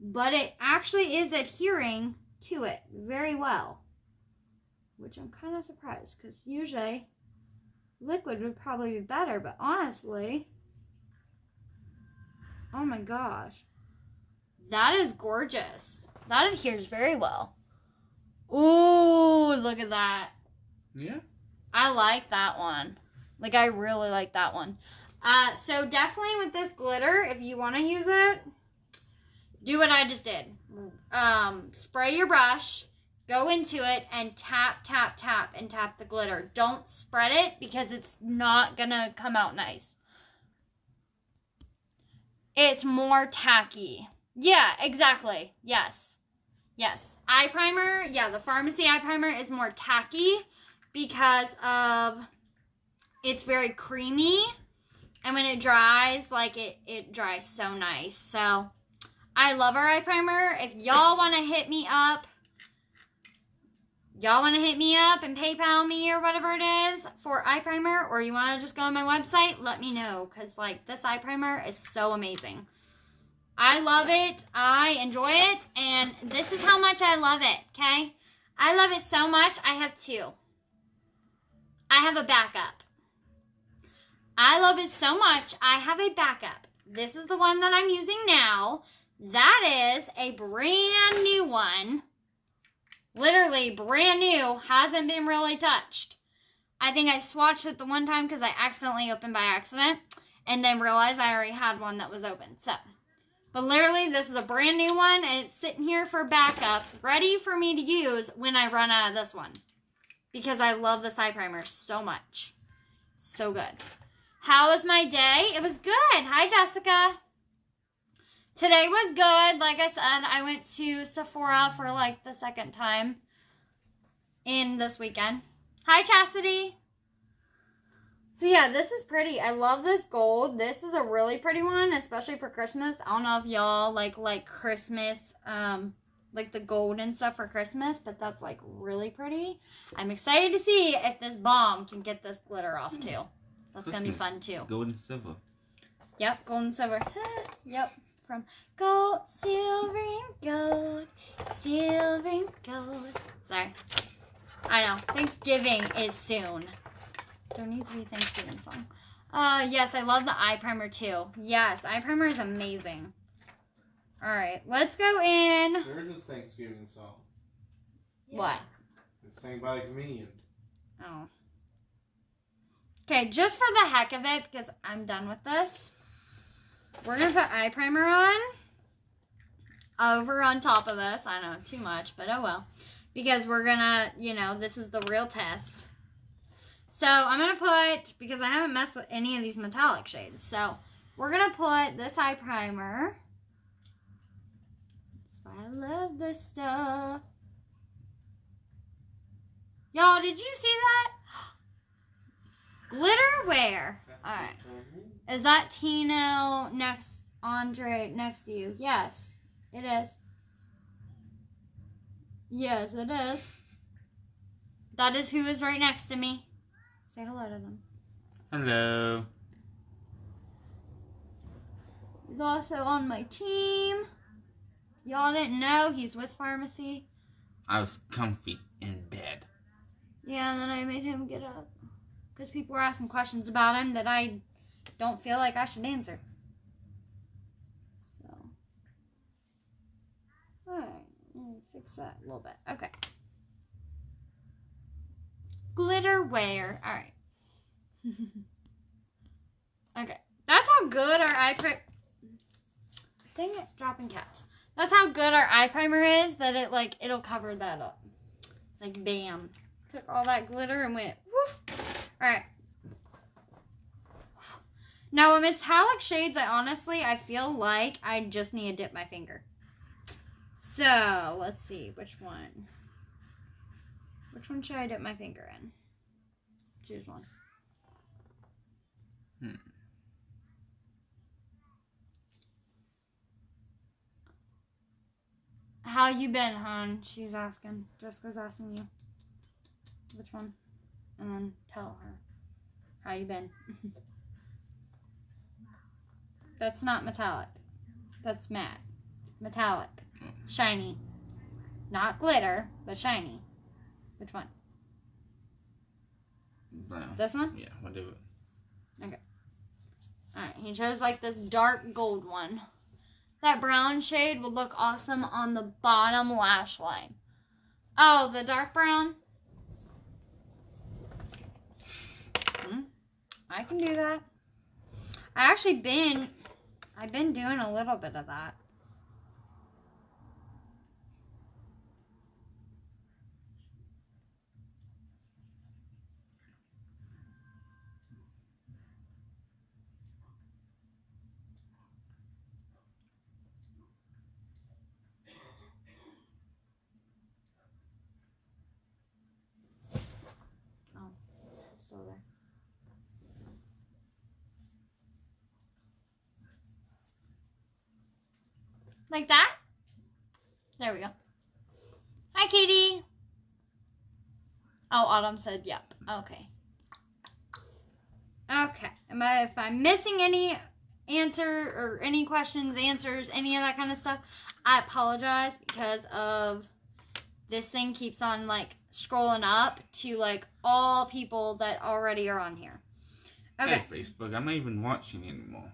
but it actually is adhering to it very well, which I'm kind of surprised because usually liquid would probably be better, but honestly, oh my gosh, that is gorgeous. That adheres very well. Ooh, look at that. Yeah. I like that one. Like I really like that one. Uh, so definitely with this glitter, if you want to use it, do what I just did. Um, spray your brush, go into it, and tap, tap, tap, and tap the glitter. Don't spread it because it's not gonna come out nice. It's more tacky. Yeah, exactly. Yes. Yes. Eye primer, yeah, the Farmasi eye primer is more tacky because of it's very creamy and when it dries like it it dries so nice. So i love our eye primer. If y'all want to hit me up y'all want to hit me up and paypal me or whatever it is for eye primer or you want to just go on my website let me know because like this eye primer is so amazing. I love it. I enjoy it. And this is how much i love it okay? I love it so much. I have two. I have a backup. I love it so much, I have a backup. This is the one that I'm using now. That is a brand new one. Literally brand new, hasn't been really touched. I think I swatched it the one time because I accidentally opened by accident and then realized I already had one that was open. So, but literally, this is a brand new one and it's sitting here for backup, ready for me to use when I run out of this one because I love this eye primer so much. So good. How was my day? It was good. Hi, Jessica. Today was good. Like I said, I went to Sephora for like the second time in this weekend. Hi, Chastity. So yeah, this is pretty. I love this gold. This is a really pretty one, especially for Christmas. I don't know if y'all like like Christmas um like the gold and stuff for Christmas, but that's like really pretty. I'm excited to see if this bomb can get this glitter off too. That's gonna be fun too. Gold and silver. Yep, gold and silver. yep, from gold, silver, and gold, silver and gold. Sorry, I know Thanksgiving is soon. There needs to be a Thanksgiving song. Uh, yes, I love the eye primer too. Yes, eye primer is amazing. All right, let's go in. There's this Thanksgiving song. What? It's sang by the comedian. Oh. Okay, just for the heck of it, because I'm done with this, we're gonna put eye primer on over on top of this. I know, too much, but oh well. Because we're gonna, you know, this is the real test. So I'm gonna put, because I haven't messed with any of these metallic shades, so we're gonna put this eye primer. That's why I love this stuff. Y'all, did you see that? Glitter where? Alright. Is that Tino next, Andre next to you? Yes, it is. Yes, it is. That is who is right next to me. Say hello to them. Hello. He's also on my team. Y'all didn't know he's with Farmasi. I was comfy in bed. Yeah, and then I made him get up. Because people were asking questions about him that I don't feel like I should answer. So. Alright, fix that a little bit. Okay. Glitter where. Alright. okay. That's how good our eye primer. Dang it, dropping caps. That's how good our eye primer is that it like it'll cover that up. Like bam. Took all that glitter and went woof. Alright. Now with metallic shades, I honestly I feel like I just need to dip my finger. So let's see which one. Which one should I dip my finger in? Choose one. Hmm. How you been, hon? She's asking. Jessica's asking you. Which one? And then tell her how you been. That's not metallic. That's matte. Metallic. Shiny. Not glitter, but shiny. Which one? Brown. This one? Yeah, we'll do it. Okay. Alright, he chose like this dark gold one. That brown shade would look awesome on the bottom lash line. Oh, the dark brown? I can do that. I actually been, I've been doing a little bit of that. Like that? There we go. Hi, Katie. Oh, Autumn said yep. Okay. Okay. Am I, if I'm missing any answer or any questions, answers, any of that kind of stuff, I apologize because of this thing keeps on like scrolling up to like all people that already are on here. Okay. Hey, Facebook, I'm not even watching anymore.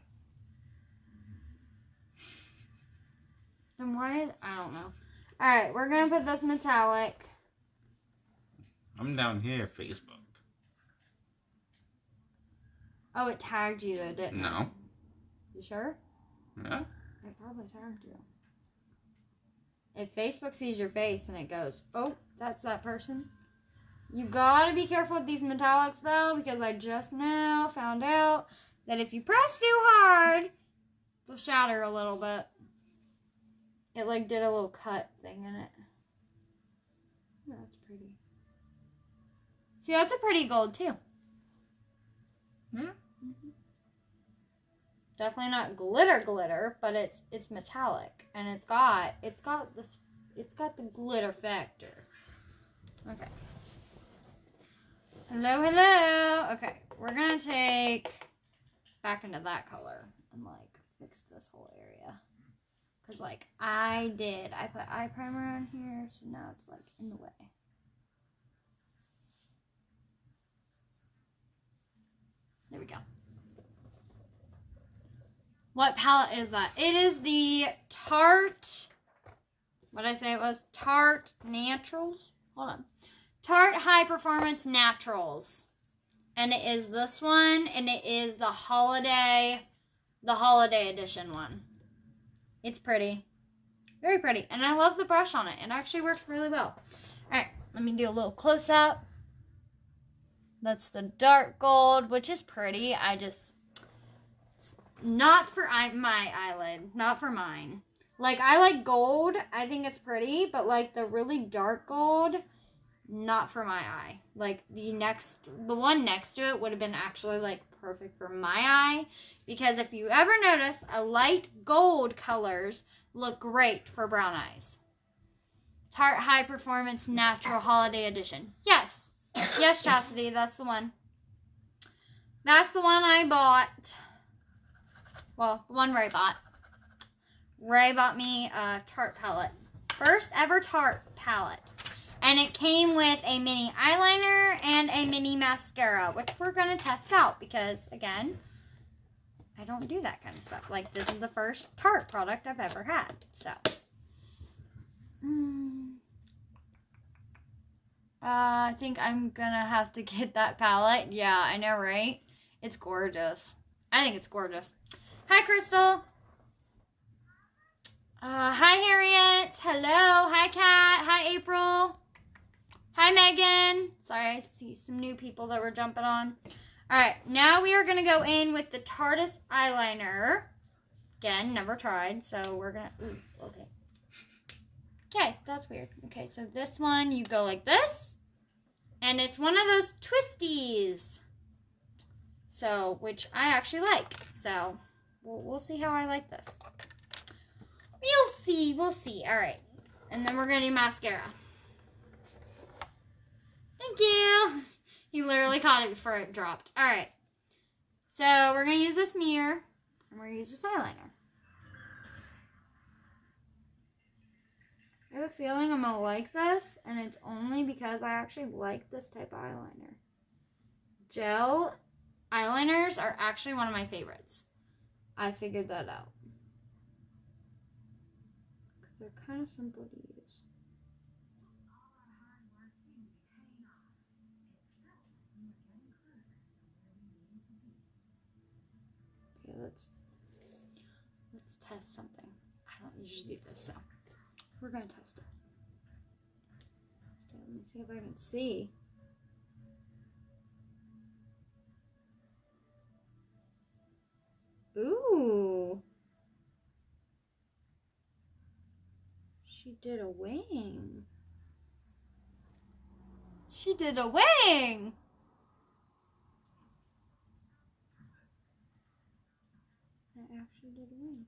Then why is I don't know. All right, we're gonna put this metallic. I'm down here, Facebook. Oh, it tagged you though, didn't it? No. You sure? Yeah? It probably tagged you. If Facebook sees your face and it goes, oh, that's that person. You gotta be careful with these metallics though, because I just now found out that if you press too hard, they'll shatter a little bit. It like did a little cut thing in it. Oh, that's pretty. See, that's a pretty gold too. Yeah. Definitely not glitter glitter, but it's it's metallic and it's got it's got this it's got the glitter factor. Okay. Hello, hello. Okay, we're gonna take back into that color and like fix this whole area. Cause like I did, I put eye primer on here, so now it's like in the way. There we go. What palette is that? It is the Tarte. What did I say it was? Tarte Naturals. Hold on. Tarte High Performance Naturals. And it is this one, and it is the holiday, the holiday edition one. It's pretty. Very pretty. And I love the brush on it. It actually works really well. Alright, let me do a little close up. That's the dark gold, which is pretty. I just it's not for my eyelid, not for mine. Like I like gold. I think it's pretty, but like the really dark gold, not for my eye. Like the next, the one next to it would have been actually like perfect for my eye because if you ever notice, a light gold colors look great for brown eyes. Tarte High Performance Natural Holiday Edition. Yes, yes, Chastity, that's the one. That's the one I bought. Well, the one Ray bought. Ray bought me a Tarte palette. First ever Tarte palette. And it came with a mini eyeliner and a mini mascara, which we're going to test out because, again, I don't do that kind of stuff. Like, this is the first Tarte product I've ever had. So. Mm. Uh, I think I'm going to have to get that palette. Yeah, I know, right? It's gorgeous. I think it's gorgeous. Hi, Crystal. Uh, hi, Harriet. Hello. Hi, Kat. Hi, April. Megan. Sorry, I see some new people that were jumping on. All right, now we are going to go in with the Tartist eyeliner. Again, never tried, so we're going to... Okay. Okay, that's weird. Okay, so this one, you go like this. And it's one of those twisties. So, which I actually like. So, we'll, we'll see how I like this. We'll see. We'll see. All right. And then we're going to do mascara. Thank you. He literally caught it before it dropped. All right. So we're going to use this mirror. and we're going to use this eyeliner. I have a feeling I'm going to like this, and it's only because I actually like this type of eyeliner. Gel eyeliners are actually one of my favorites. I figured that out. Because they're kind of simple to use. Okay, let's let's test something. I don't usually do this, so we're gonna test it. Okay, let me see if I can see. Ooh. She did a wing. She did a wing. I actually did a wing.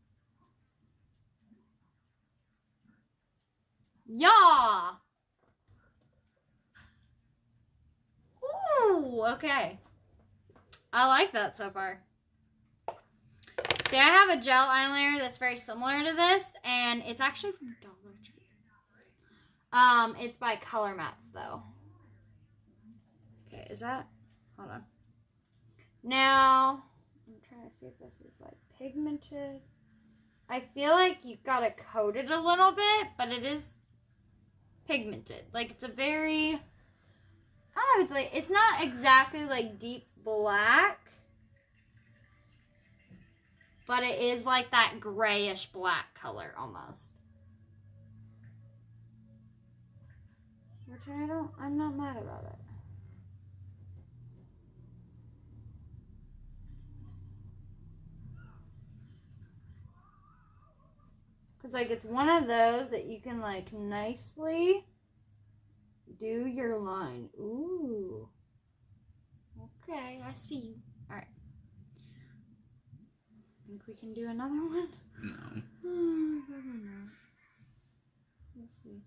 Yeah. Ooh, okay. I like that so far. See, I have a gel eyeliner that's very similar to this, and it's actually from Dollar Tree. Um, it's by Color Mats, though. Okay, is that? Hold on. Now, I'm trying to see if this is like pigmented. I feel like you gotta coat it a little bit, but it is pigmented. Like it's a very, I don't know. It's like it's not exactly like deep black, but it is like that grayish black color almost. Which I don't. I'm not mad about it. Cause like it's one of those that you can like nicely do your line. Ooh. Okay, I see you. Alright. Think we can do another one? No. Hmm, Probably not. We'll see.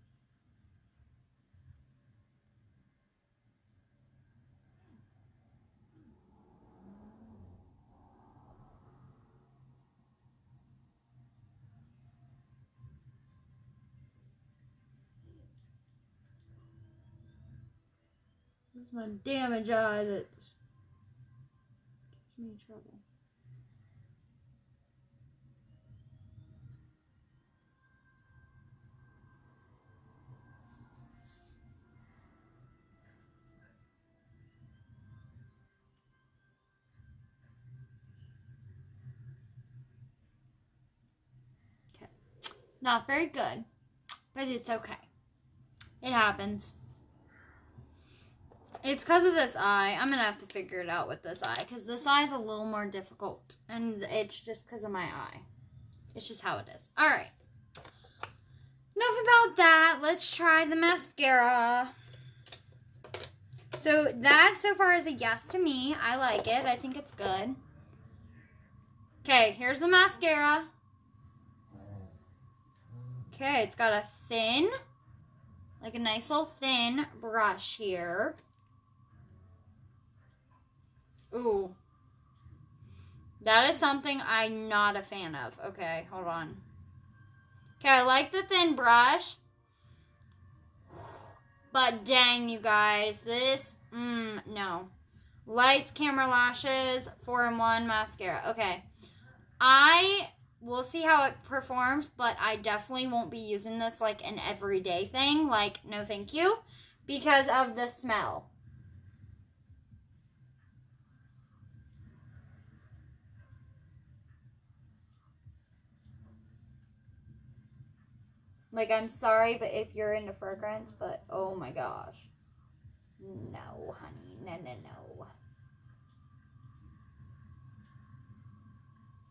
This is my damage eye that gives me trouble. Not very good, but it's okay. It happens. It's because of this eye. I'm going to have to figure it out with this eye because this eye is a little more difficult. And it's just because of my eye. It's just how it is. All right. Enough about that. Let's try the mascara. So that so far is a yes to me. I like it. I think it's good. Okay, here's the mascara. Okay, it's got a thin, like a nice little thin brush here. Ooh. That is something I'm not a fan of. Okay, hold on. Okay, I like the thin brush. But dang, you guys, this, mm, no. Lights, camera, lashes, 4-in-1 mascara. Okay. I we'll see how it performs, but I definitely won't be using this like an everyday thing. Like, no thank you, because of the smell. Like, I'm sorry, but if you're into fragrance, but oh my gosh. No, honey. No, no, no.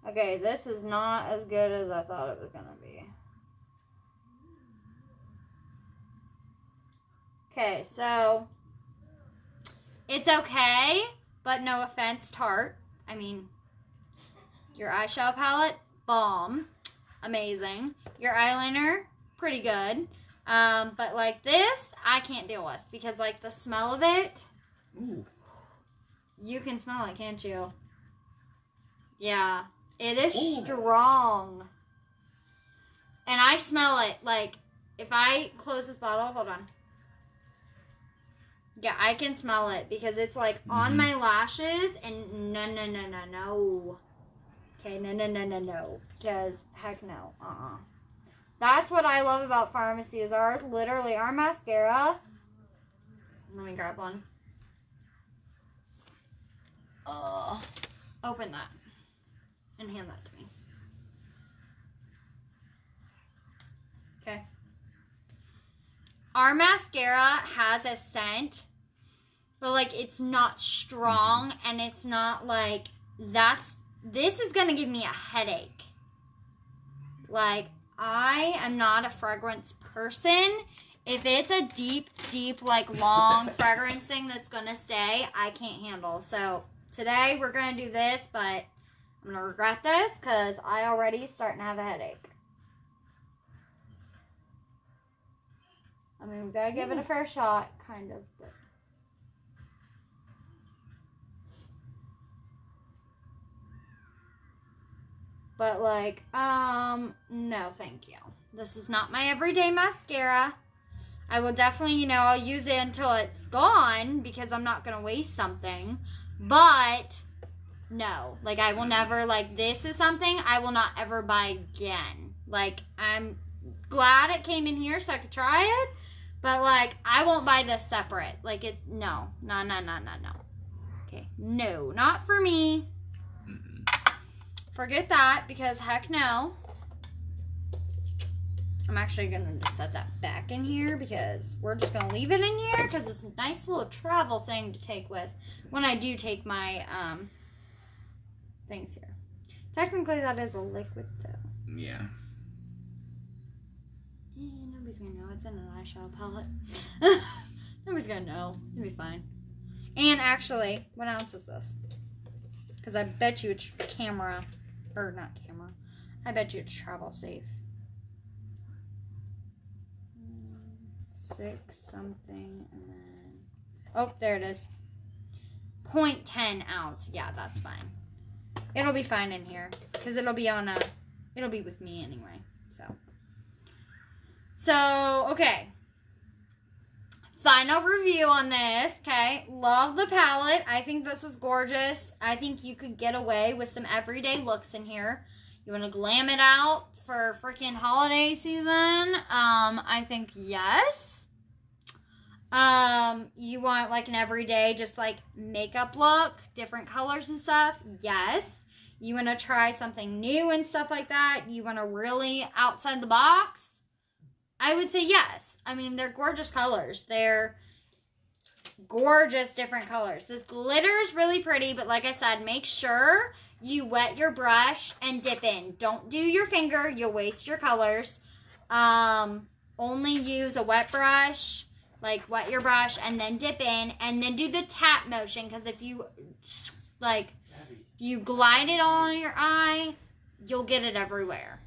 Okay, this is not as good as I thought it was gonna be. Okay, so it's okay, but no offense, Tarte. I mean, your eyeshadow palette, bomb, amazing. Your eyeliner, pretty good. Um, but like this, I can't deal with because like the smell of it, Ooh. you can smell it, can't you? Yeah, It is Ooh. strong. And I smell it. Like, if I close this bottle, hold on. Yeah, I can smell it because it's like on Mhm. my lashes and no, no, no, no, no. Okay, no, no, no, no, no. Because heck no. Uh uh That's what I love about Farmasi is our literally our mascara. Let me grab one. Oh, open that and hand that to me. Okay. Our mascara has a scent, but like it's not strong mm-hmm. and it's not like that's this is gonna give me a headache. Like, I am not a fragrance person. If it's a deep, deep, like long fragrance thing that's gonna stay, I can't handle. So today we're gonna do this, but I'm gonna regret this because I already starting to have a headache. I mean, we gotta give it a fair shot, kind of. But But like, um, no, thank you. This is not my everyday mascara. I will definitely, you know, I'll use it until it's gone because I'm not gonna waste something. But no, like I will never like this is something I will not ever buy again. Like I'm glad it came in here so I could try it, but like I won't buy this separate. Like it's no, no, no, no, no, no. Okay, no, not for me. Forget that because heck no. I'm actually gonna just set that back in here because we're just gonna leave it in here because it's a nice little travel thing to take with when I do take my um things here. Technically, that is a liquid though. Yeah. Eh, nobody's gonna know it's in an eyeshadow palette. nobody's gonna know. It'll be fine. And actually, what ounce is this? Because I bet you it's camera, or not camera. I bet you it's travel safe. Six something, and then oh, there it is. 0.10 ounce. Yeah, that's fine. It'll be fine in here because it'll be on a. It'll be with me anyway. So. So, okay. Final review on this, okay? Love the palette. I think this is gorgeous. I think you could get away with some everyday looks in here. You want to glam it out for freaking holiday season? Um, I think yes. Um, you want like an everyday just like makeup look, different colors and stuff? Yes. You want to try something new and stuff like that? You want to really outside the box? I would say yes. I mean, they're gorgeous colors. They're gorgeous different colors. This glitter is really pretty, but like I said, make sure you wet your brush and dip in. Don't do your finger, you'll waste your colors. Um, only use a wet brush, like wet your brush and then dip in and then do the tap motion because if you like you glide it on your eye, you'll get it everywhere.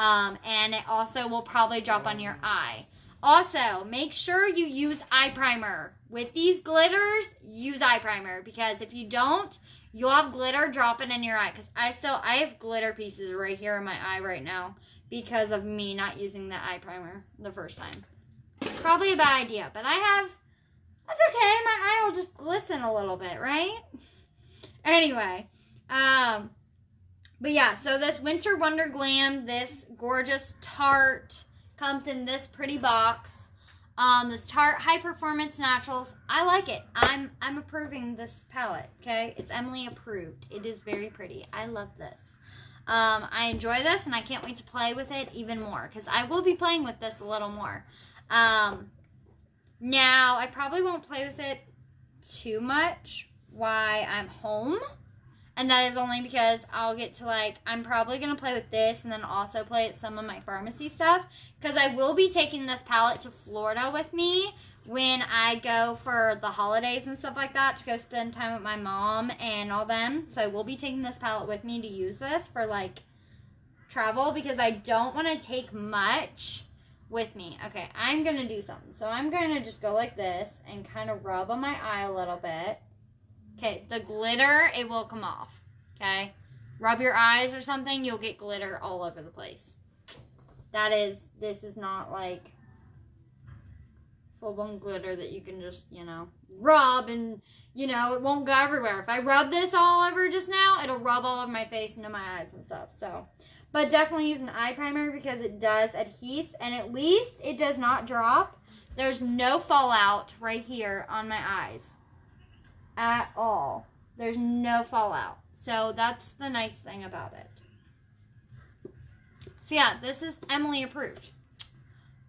Um, and it also will probably drop on your eye. Also, make sure you use eye primer. With these glitters, use eye primer because if you don't, you'll have glitter dropping in your eye. Because I still, I have glitter pieces right here in my eye right now because of me not using the eye primer the first time. Probably a bad idea, but I have, that's okay. My eye will just glisten a little bit, right? Anyway, um, but yeah, so this Winter Wonder Glam, this gorgeous Tarte comes in this pretty box. Um, this Tarte High Performance Naturals, I like it. I'm I'm approving this palette. Okay, it's Emily approved. It is very pretty. I love this. Um, I enjoy this, and I can't wait to play with it even more because I will be playing with this a little more. Um, now I probably won't play with it too much while I'm home. And that is only because I'll get to like, I'm probably going to play with this and then also play with some of my Farmasi stuff. Because I will be taking this palette to Florida with me when I go for the holidays and stuff like that to go spend time with my mom and all them. So I will be taking this palette with me to use this for like travel because I don't want to take much with me. Okay, I'm going to do something. So I'm going to just go like this and kind of rub on my eye a little bit. Okay, the glitter, it will come off. Okay? rub your eyes or something, you'll get glitter all over the place. That is, this is not like full blown glitter that you can just, you know, rub and, you know, it won't go everywhere. If I rub this all over just now, it'll rub all over my face and into my eyes and stuff. So, but definitely use an eye primer because it does adhere and at least it does not drop. There's no fallout right here on my eyes at all. There's no fallout. So that's the nice thing about it. So yeah, this is Emily approved.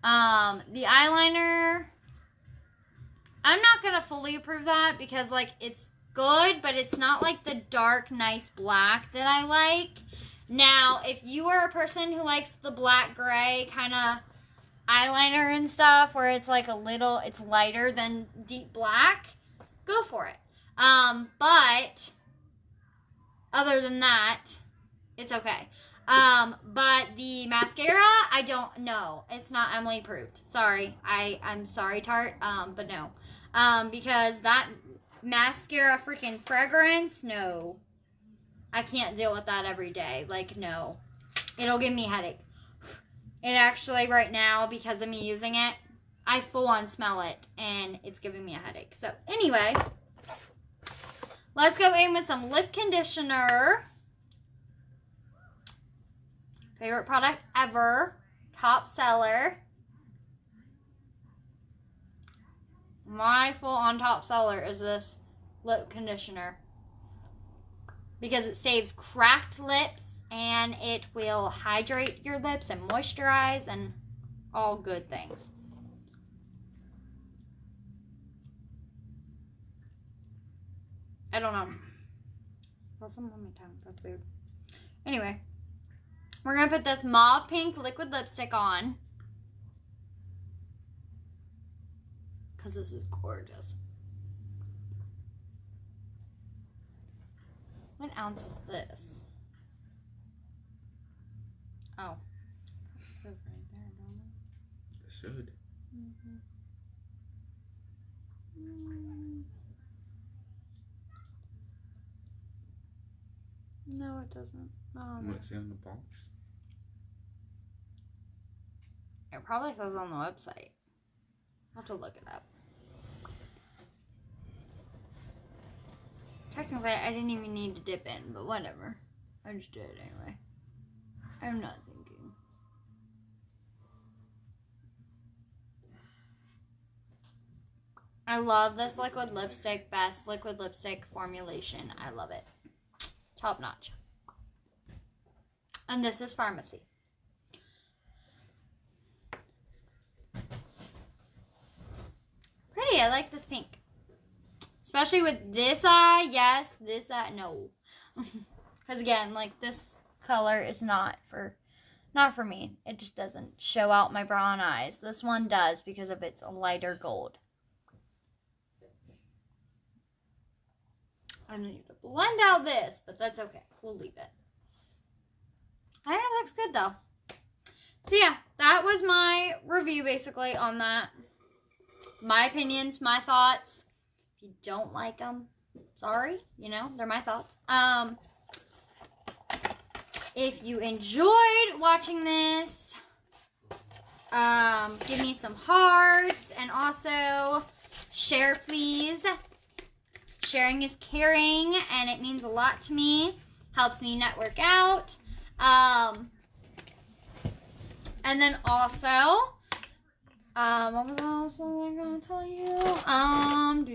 Um, the eyeliner, I'm not gonna fully approve that because like it's good, but it's not like the dark, nice black that I like. Now, if you are a person who likes the black gray kind of eyeliner and stuff, where it's like a little, it's lighter than deep black, go for it. Um, but other than that, it's okay. Um, but the mascara, I don't know. It's not Emily approved. Sorry. I, I'm sorry, Tarte. Um, but no. Um, because that mascara freaking fragrance, no. I can't deal with that every day. Like, no. It'll give me a headache. It actually, right now, because of me using it, I full on smell it and it's giving me a headache. So, anyway, let's go in with some lip conditioner. Favorite product ever. Top seller. My full on top seller is this lip conditioner. Because it saves cracked lips and it will hydrate your lips and moisturize and all good things. I don't know. Well, some on my tongue. That's weird. Anyway. We're going to put this mauve pink liquid lipstick on. Because this is gorgeous. What ounce is this? Oh. It right there, don't it? It should. Mm. No, it doesn't. No. What's in the box? It probably says on the website. I'll have to look it up. Technically, I didn't even need to dip in, but whatever. I just did it anyway. I'm not thinking. I love this liquid lipstick. Best liquid lipstick formulation. I love it. Top notch. And this is Farmasi. Pretty. I like this pink. Especially with this eye. Yes, this eye. No. Because again, like this color is not for not for me. It just doesn't show out my brown eyes. This one does because of its lighter gold. I to blend out this, but that's okay. We'll leave it. I think it looks good though. So yeah, that was my review basically on that. My opinions, my thoughts. If you don't like them, sorry. You know, they're my thoughts. Um, if you enjoyed watching this, um, give me some hearts and also share, please. Sharing is caring, and it means a lot to me. Helps me network out. Um, and then also, um, what was was I gonna tell you? Um,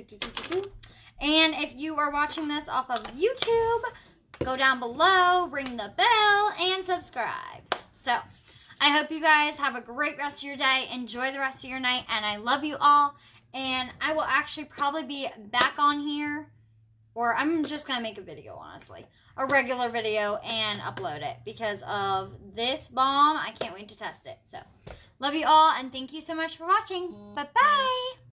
and if you are watching this off of YouTube, go down below, ring the bell, and subscribe. So, I hope you guys have a great rest of your day. Enjoy the rest of your night, and I love you all. And I will actually probably be back on here, or I'm just gonna make a video, honestly, a regular video and upload it because of this bomb. I can't wait to test it. So, love you all, and thank you so much for watching. Mm-hmm. Bye bye.